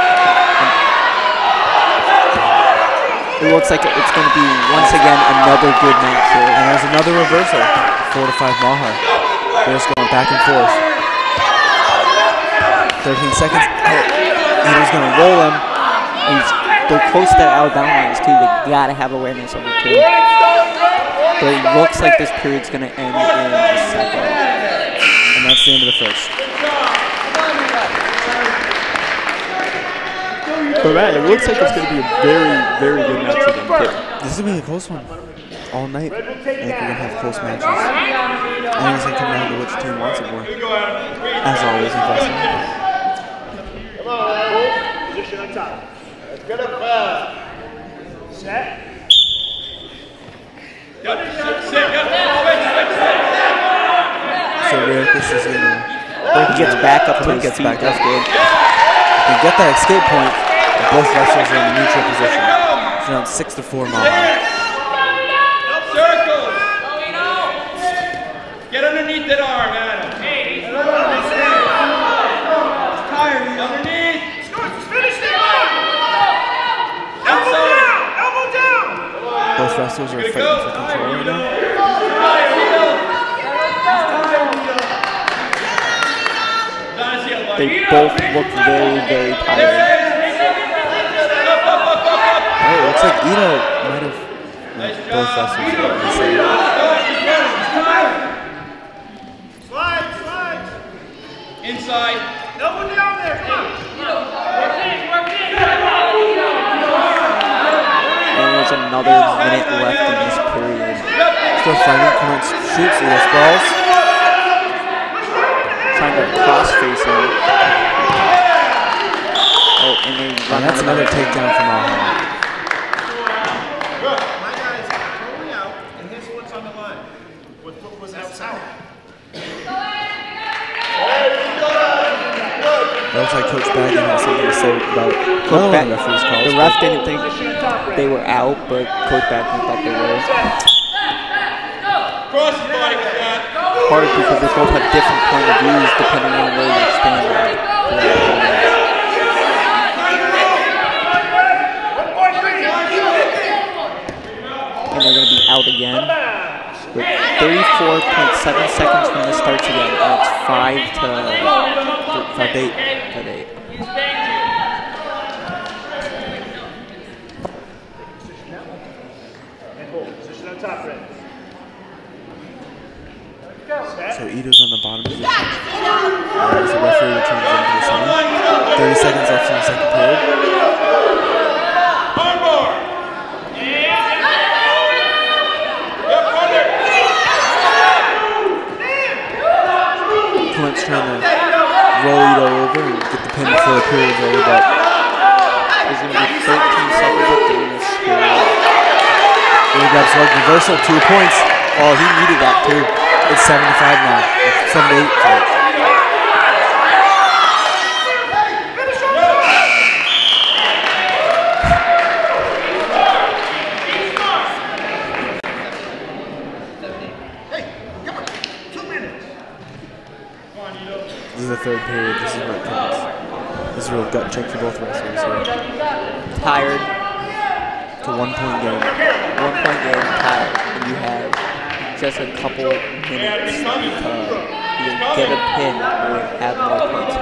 It looks like it's going to be, once again, another good match here. And there's another reversal. Four to five Mahar. They're just going back and forth. 13 seconds. Oh, Eater's going to roll him. He's, they're close to bound lines, too. They got to have awareness of it. But it looks like this period's going to end in a second. And that's the end of the first. But man, it looks like it's going to be a very, very good match again. too. This is going to be a close one. All night. I think we're going to have close matches. I think it's going to come down to which team wants it more. As always in wrestling. Come on, position on top. Let's get it fast. Set. So Ricketts is going to. He gets back up to his gets feet. back That's up. good. They get that escape point. And Both wrestlers are in a neutral position. It's now six to four Mahar. Circles. Get underneath that arm, Adam. Tired. Underneath. Outside. Both wrestlers are fighting for control right now. They both look very, very tired. Oh, it looks like Ito might have. no, both wrestlers are on the same. Slide, slide. Inside. Elbow down there, come on. And there's another minute left in this period. Still fighting. Commence shoots. Ito spalls. Trying to cross face him. Oh, and they run And that's another takedown from Mahar. My guy's totally out, and his foot's on the line. What foot was outside? It looks like Coach Bagman has something to say about Coach another Bag- one the referee's calls. the ref didn't think they were out, but Coach Bagman thought they were. Cross the body with that. Hard because they both have different point of views depending on where you stand. And they're going to be out again. With 34.7 seconds from the start to the end. And it's 5 to, Eight. 5 8. And hold. Position on top, Red. So Ito's on the bottom position. Uh, referee returns into the center. 30 seconds left in the second period. Armbar. Yep, under. Clint's trying to roll Ito over and get the pin before the period's over, but There's going to be 13 seconds left in this period. Ito grabs leg reversal, two points. Oh, he needed that too. It's 7 to 5 now. 7 to 8. sorry. This is the third period. This is where it counts. This is gut check for both wrestlers here. Tired, It's a one-point game. one point game, tired, and you have just a couple minutes to either get a pin or have more points.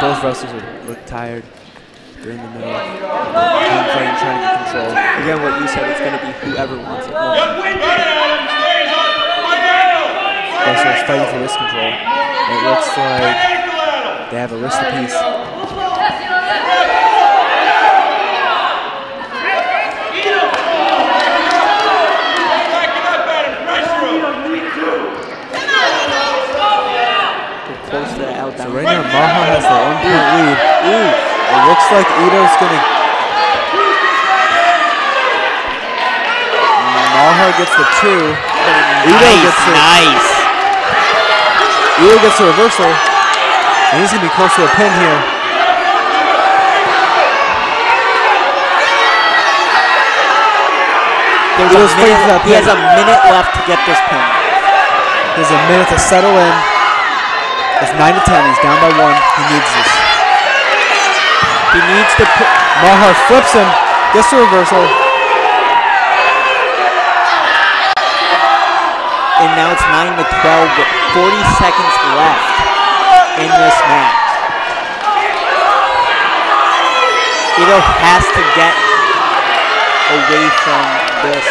Both wrestlers look tired. They're in the middle. Team fighting, trying to control. Again, what you said, it's going to be whoever wants it more. Wrestlers fighting for wrist control. It looks like they have a wrist apiece. We're close to the out So down. right now, Mahar has the one-point lead. Ooh, it looks like Ito's gonna. Mahar gets the two. Ito gets the nice. Ito gets the reversal. And he's gonna be close to a pin here. There's Ito's a minute, he has a minute left to get this pin. There's a minute to settle in. It's nine to ten. He's down by one. He needs this. He needs to put. Mahar flips him. Gets the reversal. And now it's 9 to 12 with 40 seconds left in this match. Ito has to get away from this.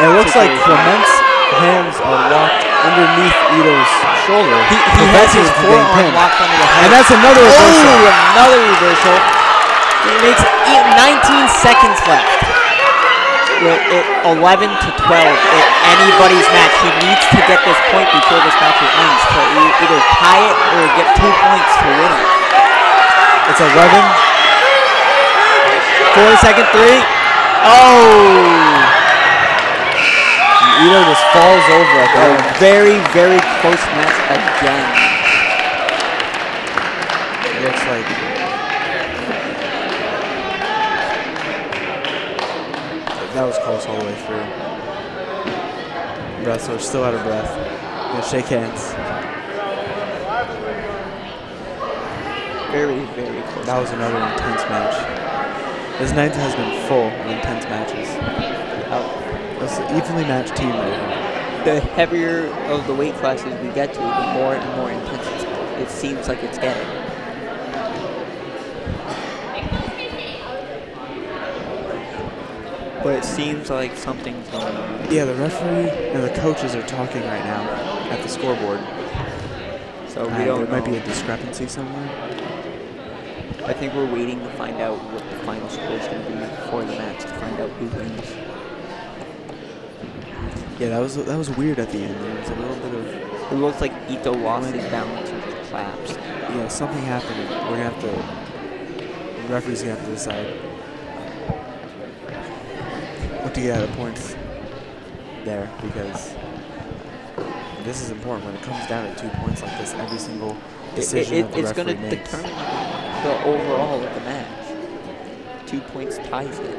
It looks like. Clement's hands are locked underneath Ito's shoulder. He, he has his him from getting forearm locked under the head. And that's another oh, reversal. Oh, another reversal. It makes 19 seconds left. With it 11 to 12. It, anybody's match. He needs to get this point before this match ends to either tie it or get two points to win it. It's 11. Four second three. Oh! Ito just falls over A very, very close match again. Wrestler's still out of breath. Gonna shake hands. Very, very close. That was another intense match. This night has been full of intense matches. Oh. It's an evenly matched team right here. the heavier of the weight classes we get to, the more and more intense it seems like it's getting. It seems like something's going on. Yeah, the referee and the coaches are talking right now at the scoreboard. So we Uh, don't there might be a discrepancy somewhere. I think we're waiting to find out what the final score is going to be before the match to find out who wins. Yeah, that was that was weird at the end. There was a little bit of It looks like Ito lost his balance and collapsed. yeah, something happened. We're gonna have to. The referee's gonna have to decide to get out of points there because this is important when it comes down to two points like this. Every single It- it- decision it- that the it's going to determine the overall of the match. Two points ties it.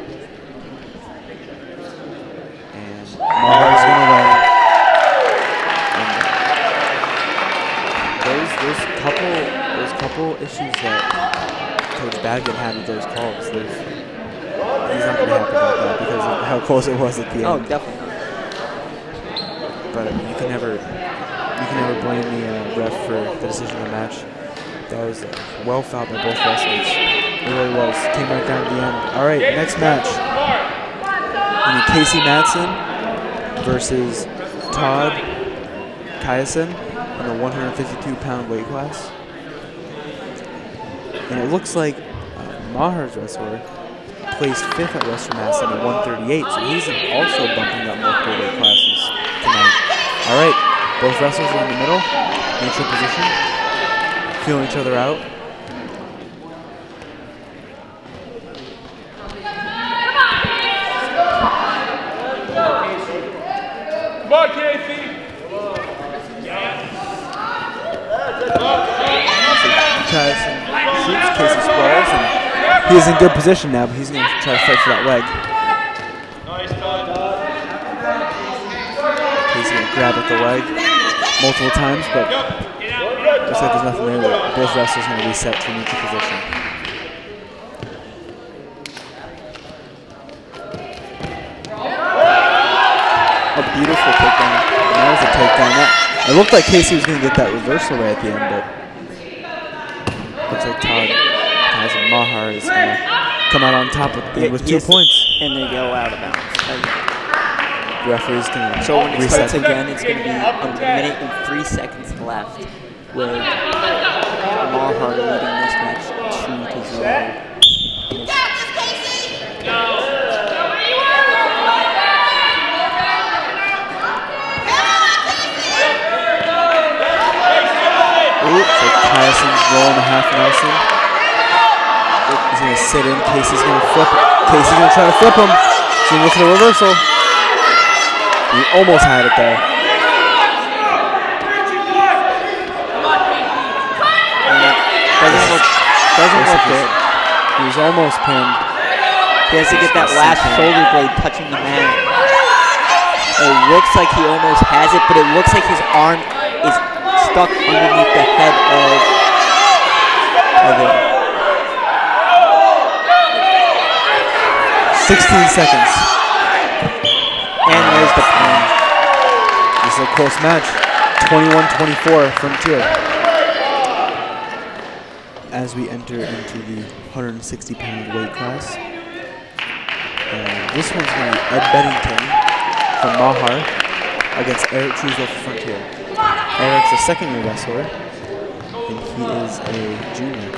and Mahar's gonna win. And those those couple those couple issues that Coach Badgett had with those calls, there's he's not gonna happy about that because of how close it was at the end. Oh, definitely. But I mean, you can never you can never blame the uh, ref for the decision of the match. That was uh, well fouled by both wrestlers. It really was. Came right down to the end. All right, next match. We need Casey Matson versus Todd Kyason in the 152 pound weight class. And it looks like uh, Mahar's wrestler placed fifth at Western Mass in the 138, so he's also bumping up multiple weight classes tonight. All right, both wrestlers are in the middle, neutral position, feeling each other out. He's in good position now, but he's going to try to fight for that leg. He's going to grab at the leg multiple times, but looks like there's nothing there. Both wrestlers going to reset to neutral position. A beautiful takedown. And that was a takedown. It looked like Casey was going to get that reversal right at the end, but looks like Todd Mahar is going to come out on top with, Yeah, with two yes, points. And they go out of bounds. The referee's to So when it reset. starts again, it's going to be a minute and three seconds left with Mahar leading this match two to zero. Ooh, so Tyson's rolling a half Nelson. He's going to sit in. Casey's going to flip. Casey's going to try to flip him. He's going to go for the reversal. He almost had it there. Doesn't look, doesn't look good. He was almost pinned. He has to get that last shoulder blade touching the mat. It looks like he almost has it, but it looks like his arm is stuck underneath the head of, of him. 16 seconds. And there's the pin. This is a close match. 21-24 Frontier. As we enter into the 160 pound weight class. And this one's going to be Ed Bennington from Mahar against Eric Truesdale from Frontier. Eric's a second year wrestler and he is a junior.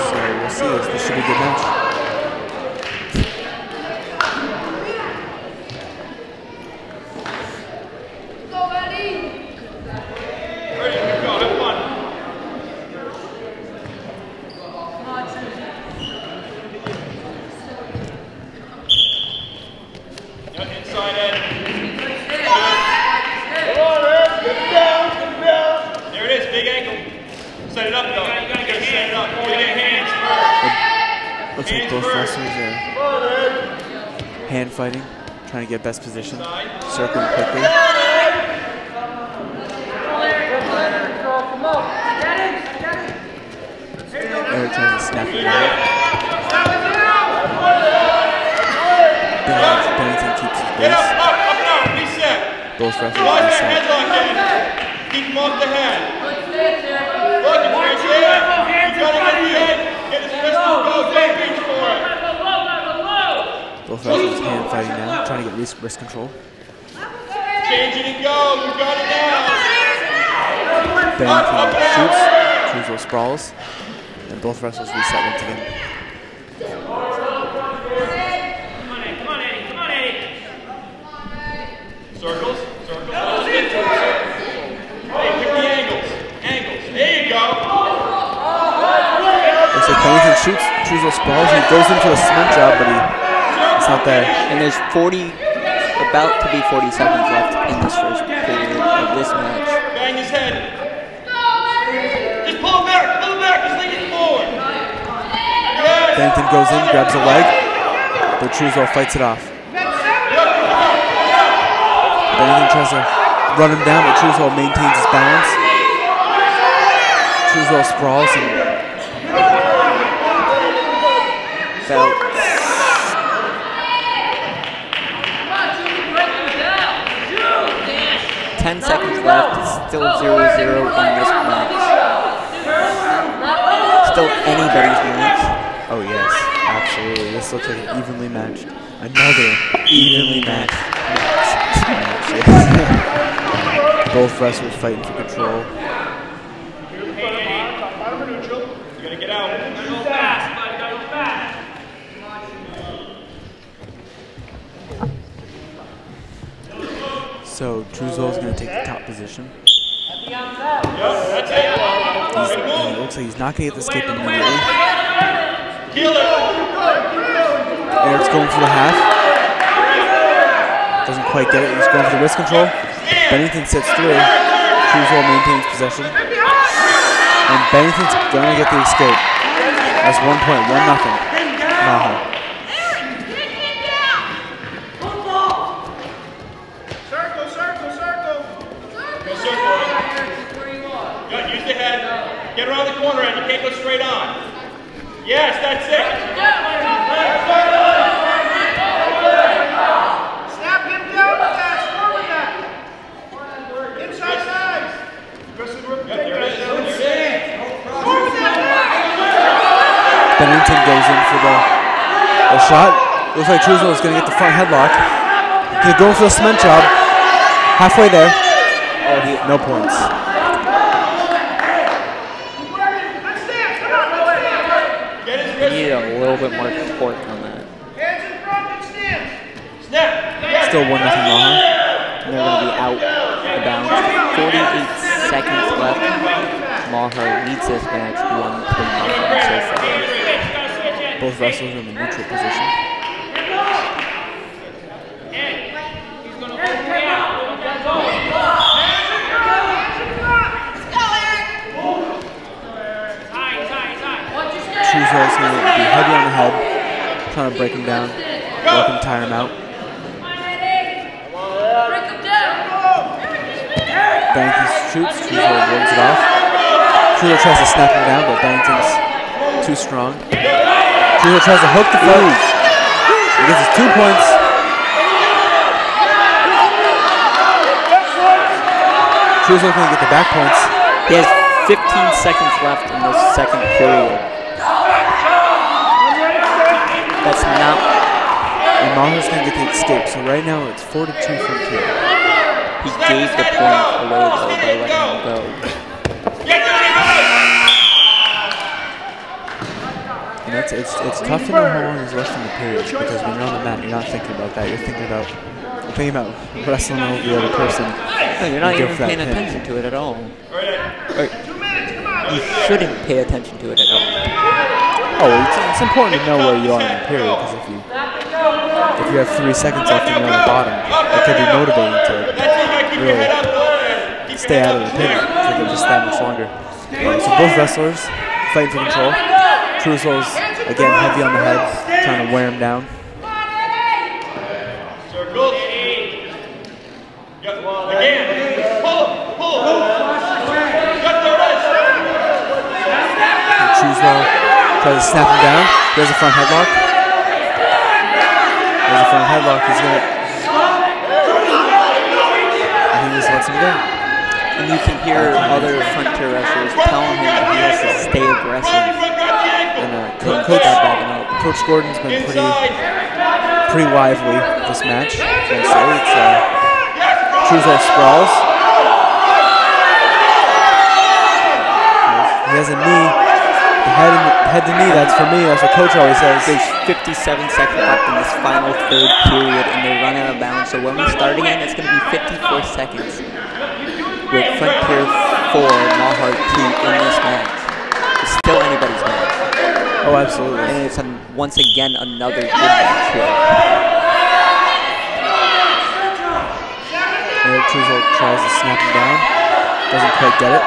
So we'll see. This should be a good match. Ready, go, have fun. Yeah, inside Ed. Come on, Ed. Get it down. Get it down. There it is, big ankle. Set it up though. You gotta set it up. You gotta get hands first. Looks like both wrestlers are on, hand fighting, trying to get best position, circling quickly. Eric tries to snap it out. Bennington, Bennington keeps his base. up, up. Reset. Both wrestlers that reset. Keep him off the head. Look, it's right there. You gotta get the head. Get his wrist to go. Don't reach for it. Hand fighting now, trying to get wrist, wrist control. Change it and go. You got it now. Shoots, Truesdale sprawls, and both wrestlers reset once again. Circles, circles. Hey, pick the angles. Angles. There you go. Looks like shoots, Truesdale sprawls, he goes in for the job, but he, it's not there. And there's 40, about to be 40 seconds left in this first period of this match. Bang his head. Just pull him back. Pull him back. Just lean forward. Bennington goes in, grabs a leg, but Truesdale fights it off. Bennington tries to run him down, but Truesdale maintains his balance. Truesdale sprawls and About Ten seconds left. It's still 0-0 in this match. Still anybody's match. oh yes, absolutely. This looks like an evenly matched, another evenly matched match. yes. Both wrestlers fighting for control. So Truesdale's going to take the top position. It. He's, Good and move. it looks like he's not going to get the escape immediately. Eric's going for the half. Doesn't quite get it. He's going for the wrist control. Bennington sits through. Truesdale maintains possession. And Bennington's going to get the escape. That's one point, one nothing. Mahar. Circle, circle, Get around the corner and you can't go straight on. Yes, that's it. Snap him down with that. Score with that. Inside sides. Especially with Yep, there it is. There it is. Score with that. Bennington goes in for the, the shot. Looks like Truesdale is going to get the front headlock. He's going for the cement job. Halfway there. Oh, no points. Let's stand. Come on. Let's stand. Get his We need a little bit more support on that. Hands in front. Let's stand. Snap. Yes. Still 1 nothing Mahar. And they're going to be out of bounds. 48 seconds left. Mahar leads this match 1 to nothing so far. Both wrestlers in the neutral position. Truesdale is going to be heavy on the head, trying to break him down, work him, tire him out. Bennington shoots, Truesdale wins it off. Truesdale tries to snap him down, but Bennington's too strong. Truesdale tries to hook the foot. He gets his two points. Truesdale going to get the back points. He has 15 seconds left in the second period. That's not. And Mahar's going to get the escape. So right now it's 4 to 2 from here. He gave the point away though by letting him go. Get down and And that's it's it's tough to know how long is left in the period because when you're on the mat, you're not thinking about that. You're thinking about you're thinking about wrestling over the other person. No, you're not Go even for that paying pin. attention to it at all. Or, Two minutes. Come on. you shouldn't pay attention to it at all. Oh, it's, it's important to know where you are in the period because if you if you have three seconds left and you're on the bottom, it could be motivating to That's it. You gotta keep your head up. There. Stay out of the up pin there. for the- just that much longer. Alright, so both wrestlers fighting for control. Truesdale's again heavy on the head, trying to wear him down. Truesdale tries to snap him down. There's a front headlock. There's a front headlock. He's gonna. And he just lets him go. And you can hear other front frontier wrestlers telling him that he has to stay aggressive. The uh, Coach, Co- Coach, up. Coach Gordon's been pretty pretty lively this match. Can I say it's uh, sprawls. He has a knee. The head, and head to knee. That's for me. That's what Coach always says. There's 57 seconds left in this final third period, and they run out of bounds. So when we start again, it's going to be 54 seconds. With front Frontier 4, Mahar 2 in this match. Oh, oh absolutely. And it's an, once again another good match here. Eric Truesdale tries to snap him down. Doesn't quite get it.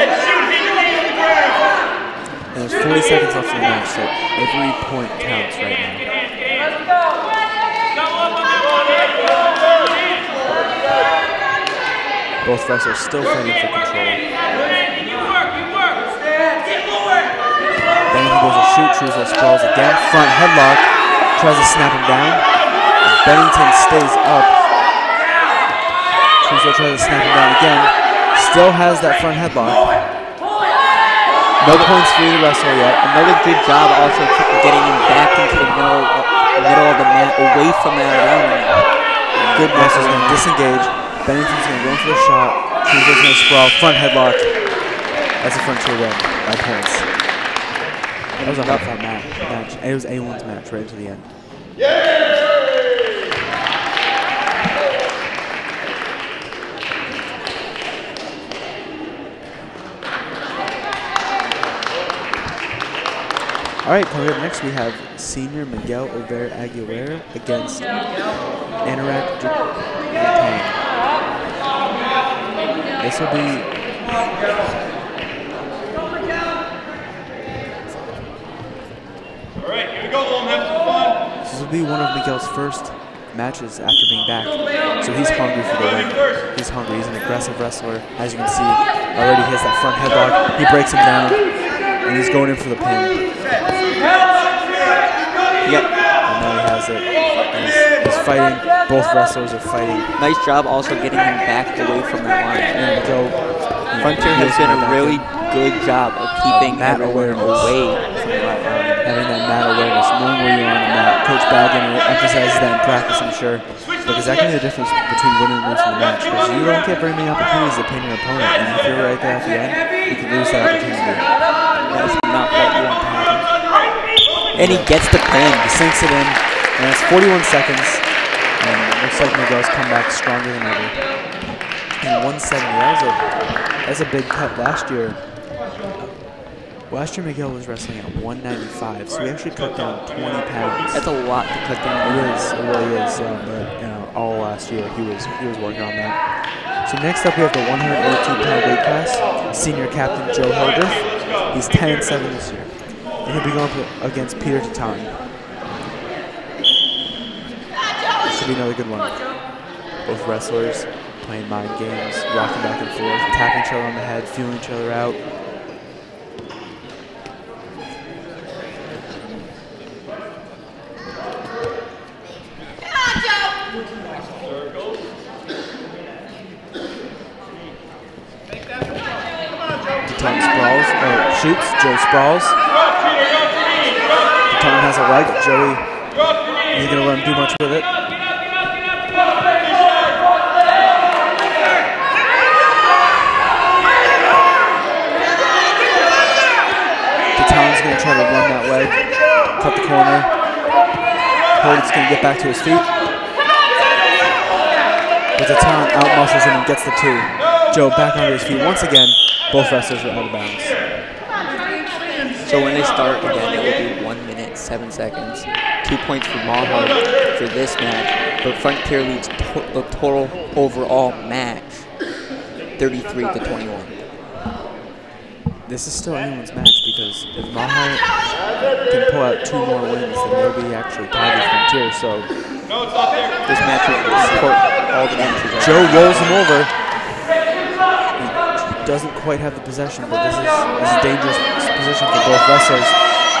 And shoot. Hit your knee on the ground. And there's 40 seconds left in the match, so every point counts right now. Both wrestlers still fighting for control. Bennington goes to shoot, Truesdale sprawls again. Front headlock, tries to snap him down. And Bennington stays up. Truesdale tries to snap him down again. Still has that front headlock. No points for the wrestler yet. Another good job also getting him back into the middle, uh, middle of the mat, away from that around. Good Wrestler's going to disengage. Bennington's going to go for the shot. Truesdale's going to sprawl. Front headlock. That's a frontier win by points. Was a hard fought match. match. It was A1's match right to the end. All right, coming up next we have senior Miguel Olvera Aguilera against Anorak. This will be right. Here we go. Owen. Have some fun. this will be one of Miguel's first matches after being back. So he's hungry for the win. He's hungry. He's an aggressive wrestler. As you can see, already he has that front headlock. He breaks him down, and he's going in for the pin. Yep. And now he has it. And he's, he's fighting. Both wrestlers are fighting. Nice job also getting him back away from that line. And Joe Frontier has been a really good job of keeping mat everyone awareness. away from that line. having that mat awareness, knowing where you're on the mat. Coach Bagden emphasizes that in practice, I'm sure. Because that can be the difference between winning and losing the match. Because you don't get very many opportunities to pin your opponent. And if you're right there at the end, you can lose that opportunity. That's not what you want to happen. And he gets the pin. He sinks it in, and that's 41 seconds. And it looks like Miguel's come back stronger than ever. And 170, that was a, that's a big cut last year. Last year Miguel was wrestling at 195, so he actually cut down 20 pounds. That's a lot to cut down. It is, it really is. Um, but you know, all last year he was he was working on that. So next up we have the 182 pound weight class. Senior captain Joe Hildreth. He's 10 and 7 this year, and he'll be going up against Peter Tatani. This should be another good one. Both wrestlers playing mind games, rocking back and forth, tapping each other on the head, feeling each other out. Tom sprawls, or shoots, Joe sprawls. Tom has a leg, Joey, he's gonna let him do much with it. Tatan's gonna try to run that leg, cut the corner. Hurd's gonna get back to his feet. But Tatan out muscles him and gets the two. Joe back onto his feet once again. Both wrestlers are out of bounds. So when they start again, it will be one minute seven seconds. Two points for Mahar for this match, but Frontier leads to the total overall match, 33 to 21. This is still anyone's match because if Mahar can pull out two more wins, then they'll be actually tied with Frontier. So This match is important. All the matches. Joe rolls him over. He doesn't quite have the possession, but this is, this is dangerous position for both wrestlers.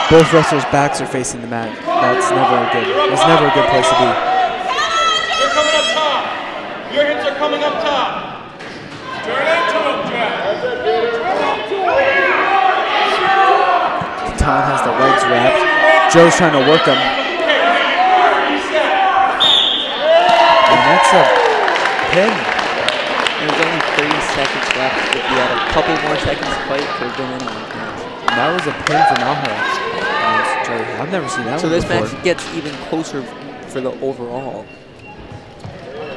Both wrestlers' backs are facing the mat. That's never a good. That's never a good place to be. You're coming up top. Your hips are coming up top. Turn into him, Tom has the legs wrapped. Joe's trying to work him. And that's a pin. There's only 30 seconds left. If you had a couple more seconds to fight, could have been. And that was a pin for Mahar. I've never seen that So one this before. match gets even closer for the overall.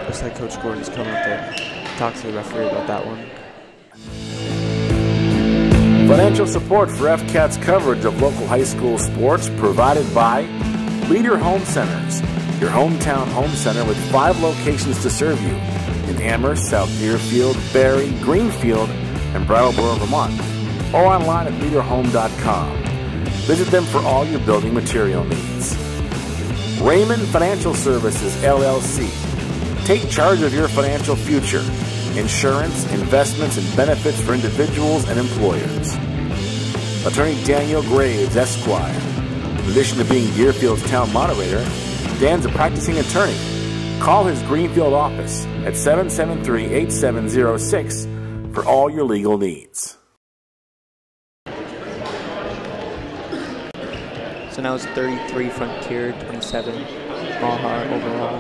Looks like Coach Gordon's coming up to talk to the referee about that one. Financial support for FCAT's coverage of local high school sports provided by Leader Home Centers, your hometown home center with five locations to serve you in Amherst, South Deerfield, Barre, Greenfield, and Brattleboro, Vermont, or online at leaderhome.com. Visit them for all your building material needs. Raymond Financial Services, LLC. Take charge of your financial future. Insurance, investments, and benefits for individuals and employers. Attorney Daniel Graves, Esquire. In addition to being Deerfield's town moderator, Dan's a practicing attorney. Call his Greenfield office at 773 8706 for all your legal needs. So now it's 33 Frontier, 27 Mahar overall.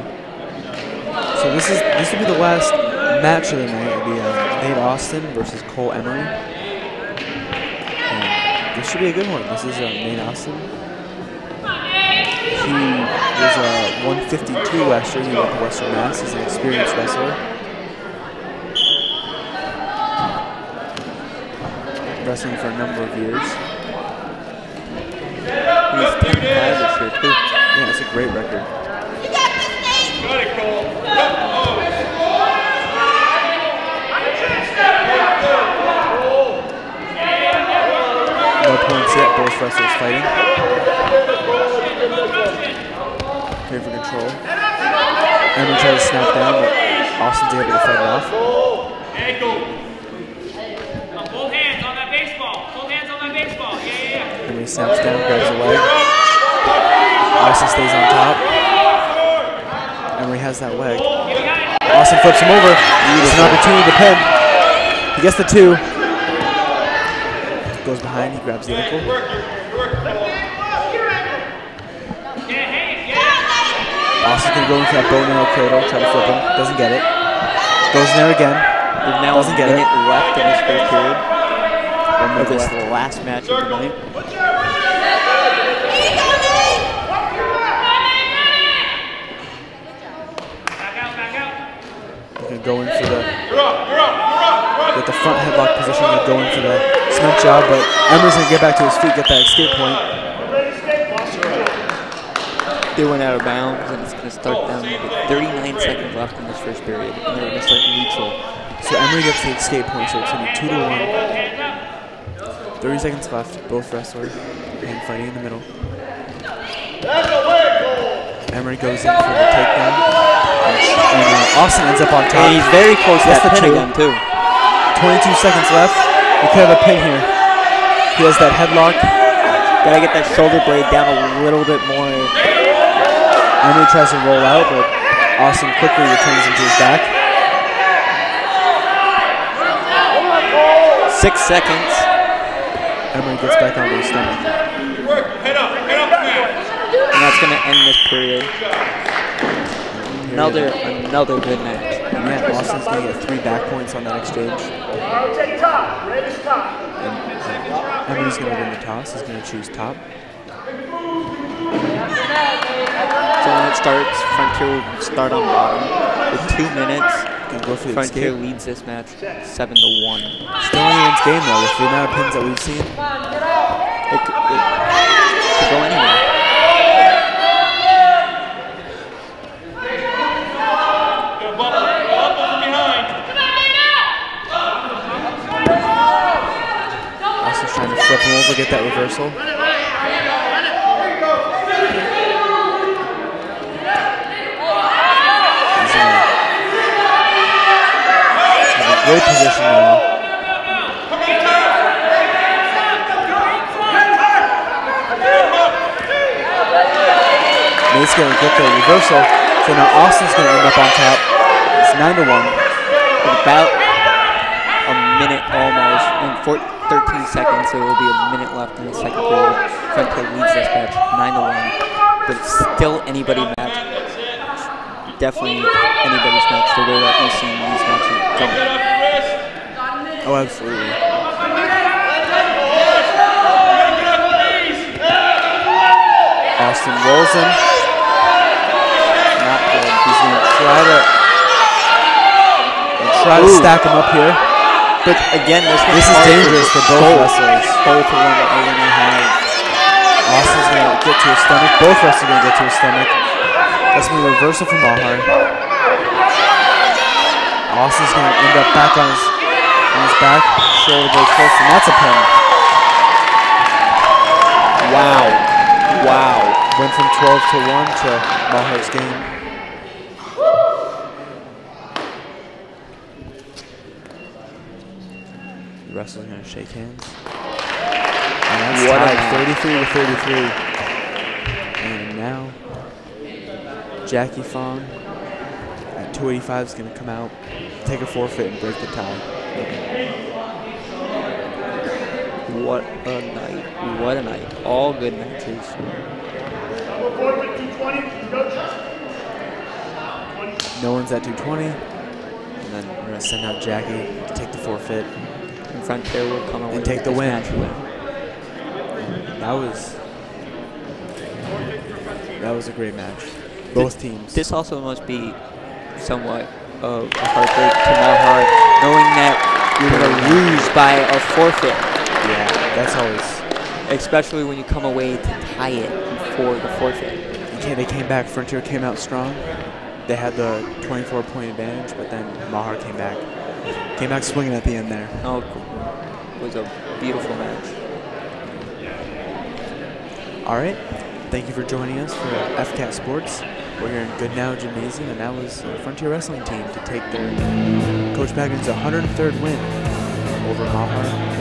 So this is this will be the last match of the night. It'll be uh, Nate Austin versus Cole Emery. And this should be a good one. This is uh, Nate Austin. He was uh, 152 last year. He went to Western Mass. He's an experienced wrestler. Wrestling for a number of years. He's 10 5 this year, too. Yeah, it's a great record. You Got it, Cole. Yep. Oh. No points yet. Both wrestlers fighting. Here for control. Emery tries to snap down, but Austin's able to fight it off. Ankle. Both hands on that baseball. Both hands on that baseball. Yeah, yeah, yeah. Emery snaps down, grabs the leg. Austin stays on top. Emery has that leg. Austin flips him over. It's an opportunity to pin. He gets the two. Goes behind, he grabs the ankle. Austin's gonna go into that bone and arrow cradle, try to flip him. Doesn't get it. Goes in there again. Now Doesn't get it. left in this first period. Minute this last match of the night. Back out, back out. He's gonna go in for the with the front headlock position. Gonna go in for the cement job, but Emery's gonna get back to his feet, get that escape point. They went out of bounds, and it's going to start down with 39 seconds left in this first period, and they're going to start neutral. So Emery gets the escape point, so it's gonna be two to one. 30 seconds left, both wrestlers and fighting in the middle. Emery goes in for the takedown. And uh, Austin ends up on top. And he's very close to that the pin two. again, too. 22 seconds left. We could have a pin here. He has that headlock. Gotta get that shoulder blade down a little bit more. Emery tries to roll out, but Austin quickly returns into his back. Six seconds. Emery gets back onto his stomach. Work, head up, head up the. And that's going to end this period. Another, another good match. And yeah, Austin's to get three back points on that exchange. I'll take top. Raise top. Emery's going to win the toss. He's going to choose top. So when it starts, Frontier will start on bottom. With two minutes, Gonna go Frontier leads this match 7 to 1. Still anyone's game though, with the amount of pins that we've seen. It could, it could go anywhere. Go bubble, bubble from behind. Austin's trying to over, get that reversal. He's in a, great position now. Nate's gonna get the reversal, so now Austin's gonna end up on top. It's nine to one. With about a minute almost, in four, 13 seconds, so it will be a minute left in the second period. Front Frontier leads this match 9 to 1. But it's still anybody match. Definitely anybody's match, the way that we've seen these matches Get go. off your wrist. Oh, absolutely. Austin rolls him. Not good. He's gonna try to try to stack him up here. But again, this, This is dangerous for both wrestlers. Both of them are going to have. Austin's gonna get to his stomach. Both wrestlers are gonna get to his stomach. That's gonna be a reversal from Mahar. Austin's gonna end up back on his on his back, shoulder blade close, and that's a pin. Wow. Wow. Went from 12 to 1 to Mahar's game. The wrestlers gonna shake hands. And that's What tied 33 to 33. And now Jackie Fong at 285 is gonna come out, take a forfeit, and break the tie. What a night. What a night. All good matches. Number four, 220, coach. No one's at 220. And then we're gonna send out Jackie to take the forfeit. Frontier will come away And take the win. win. That was that was a great match. Both teams. This also must be somewhat of a heartbreak to Malhart, knowing that you're going to lose by a forfeit, yeah, that's always. especially when you come away to tie it for the forfeit. Okay, they came back. Frontier came out strong. They had the 24 point advantage, but then Mahar came back. Came back swinging at the end there. Oh, it was a beautiful match. All right. Thank you for joining us for FCAT Sports. We're here in Goodnow Gymnasium, and that was uh, Frontier Wrestling team to take their Coach Bagden's 103rd win over Mahar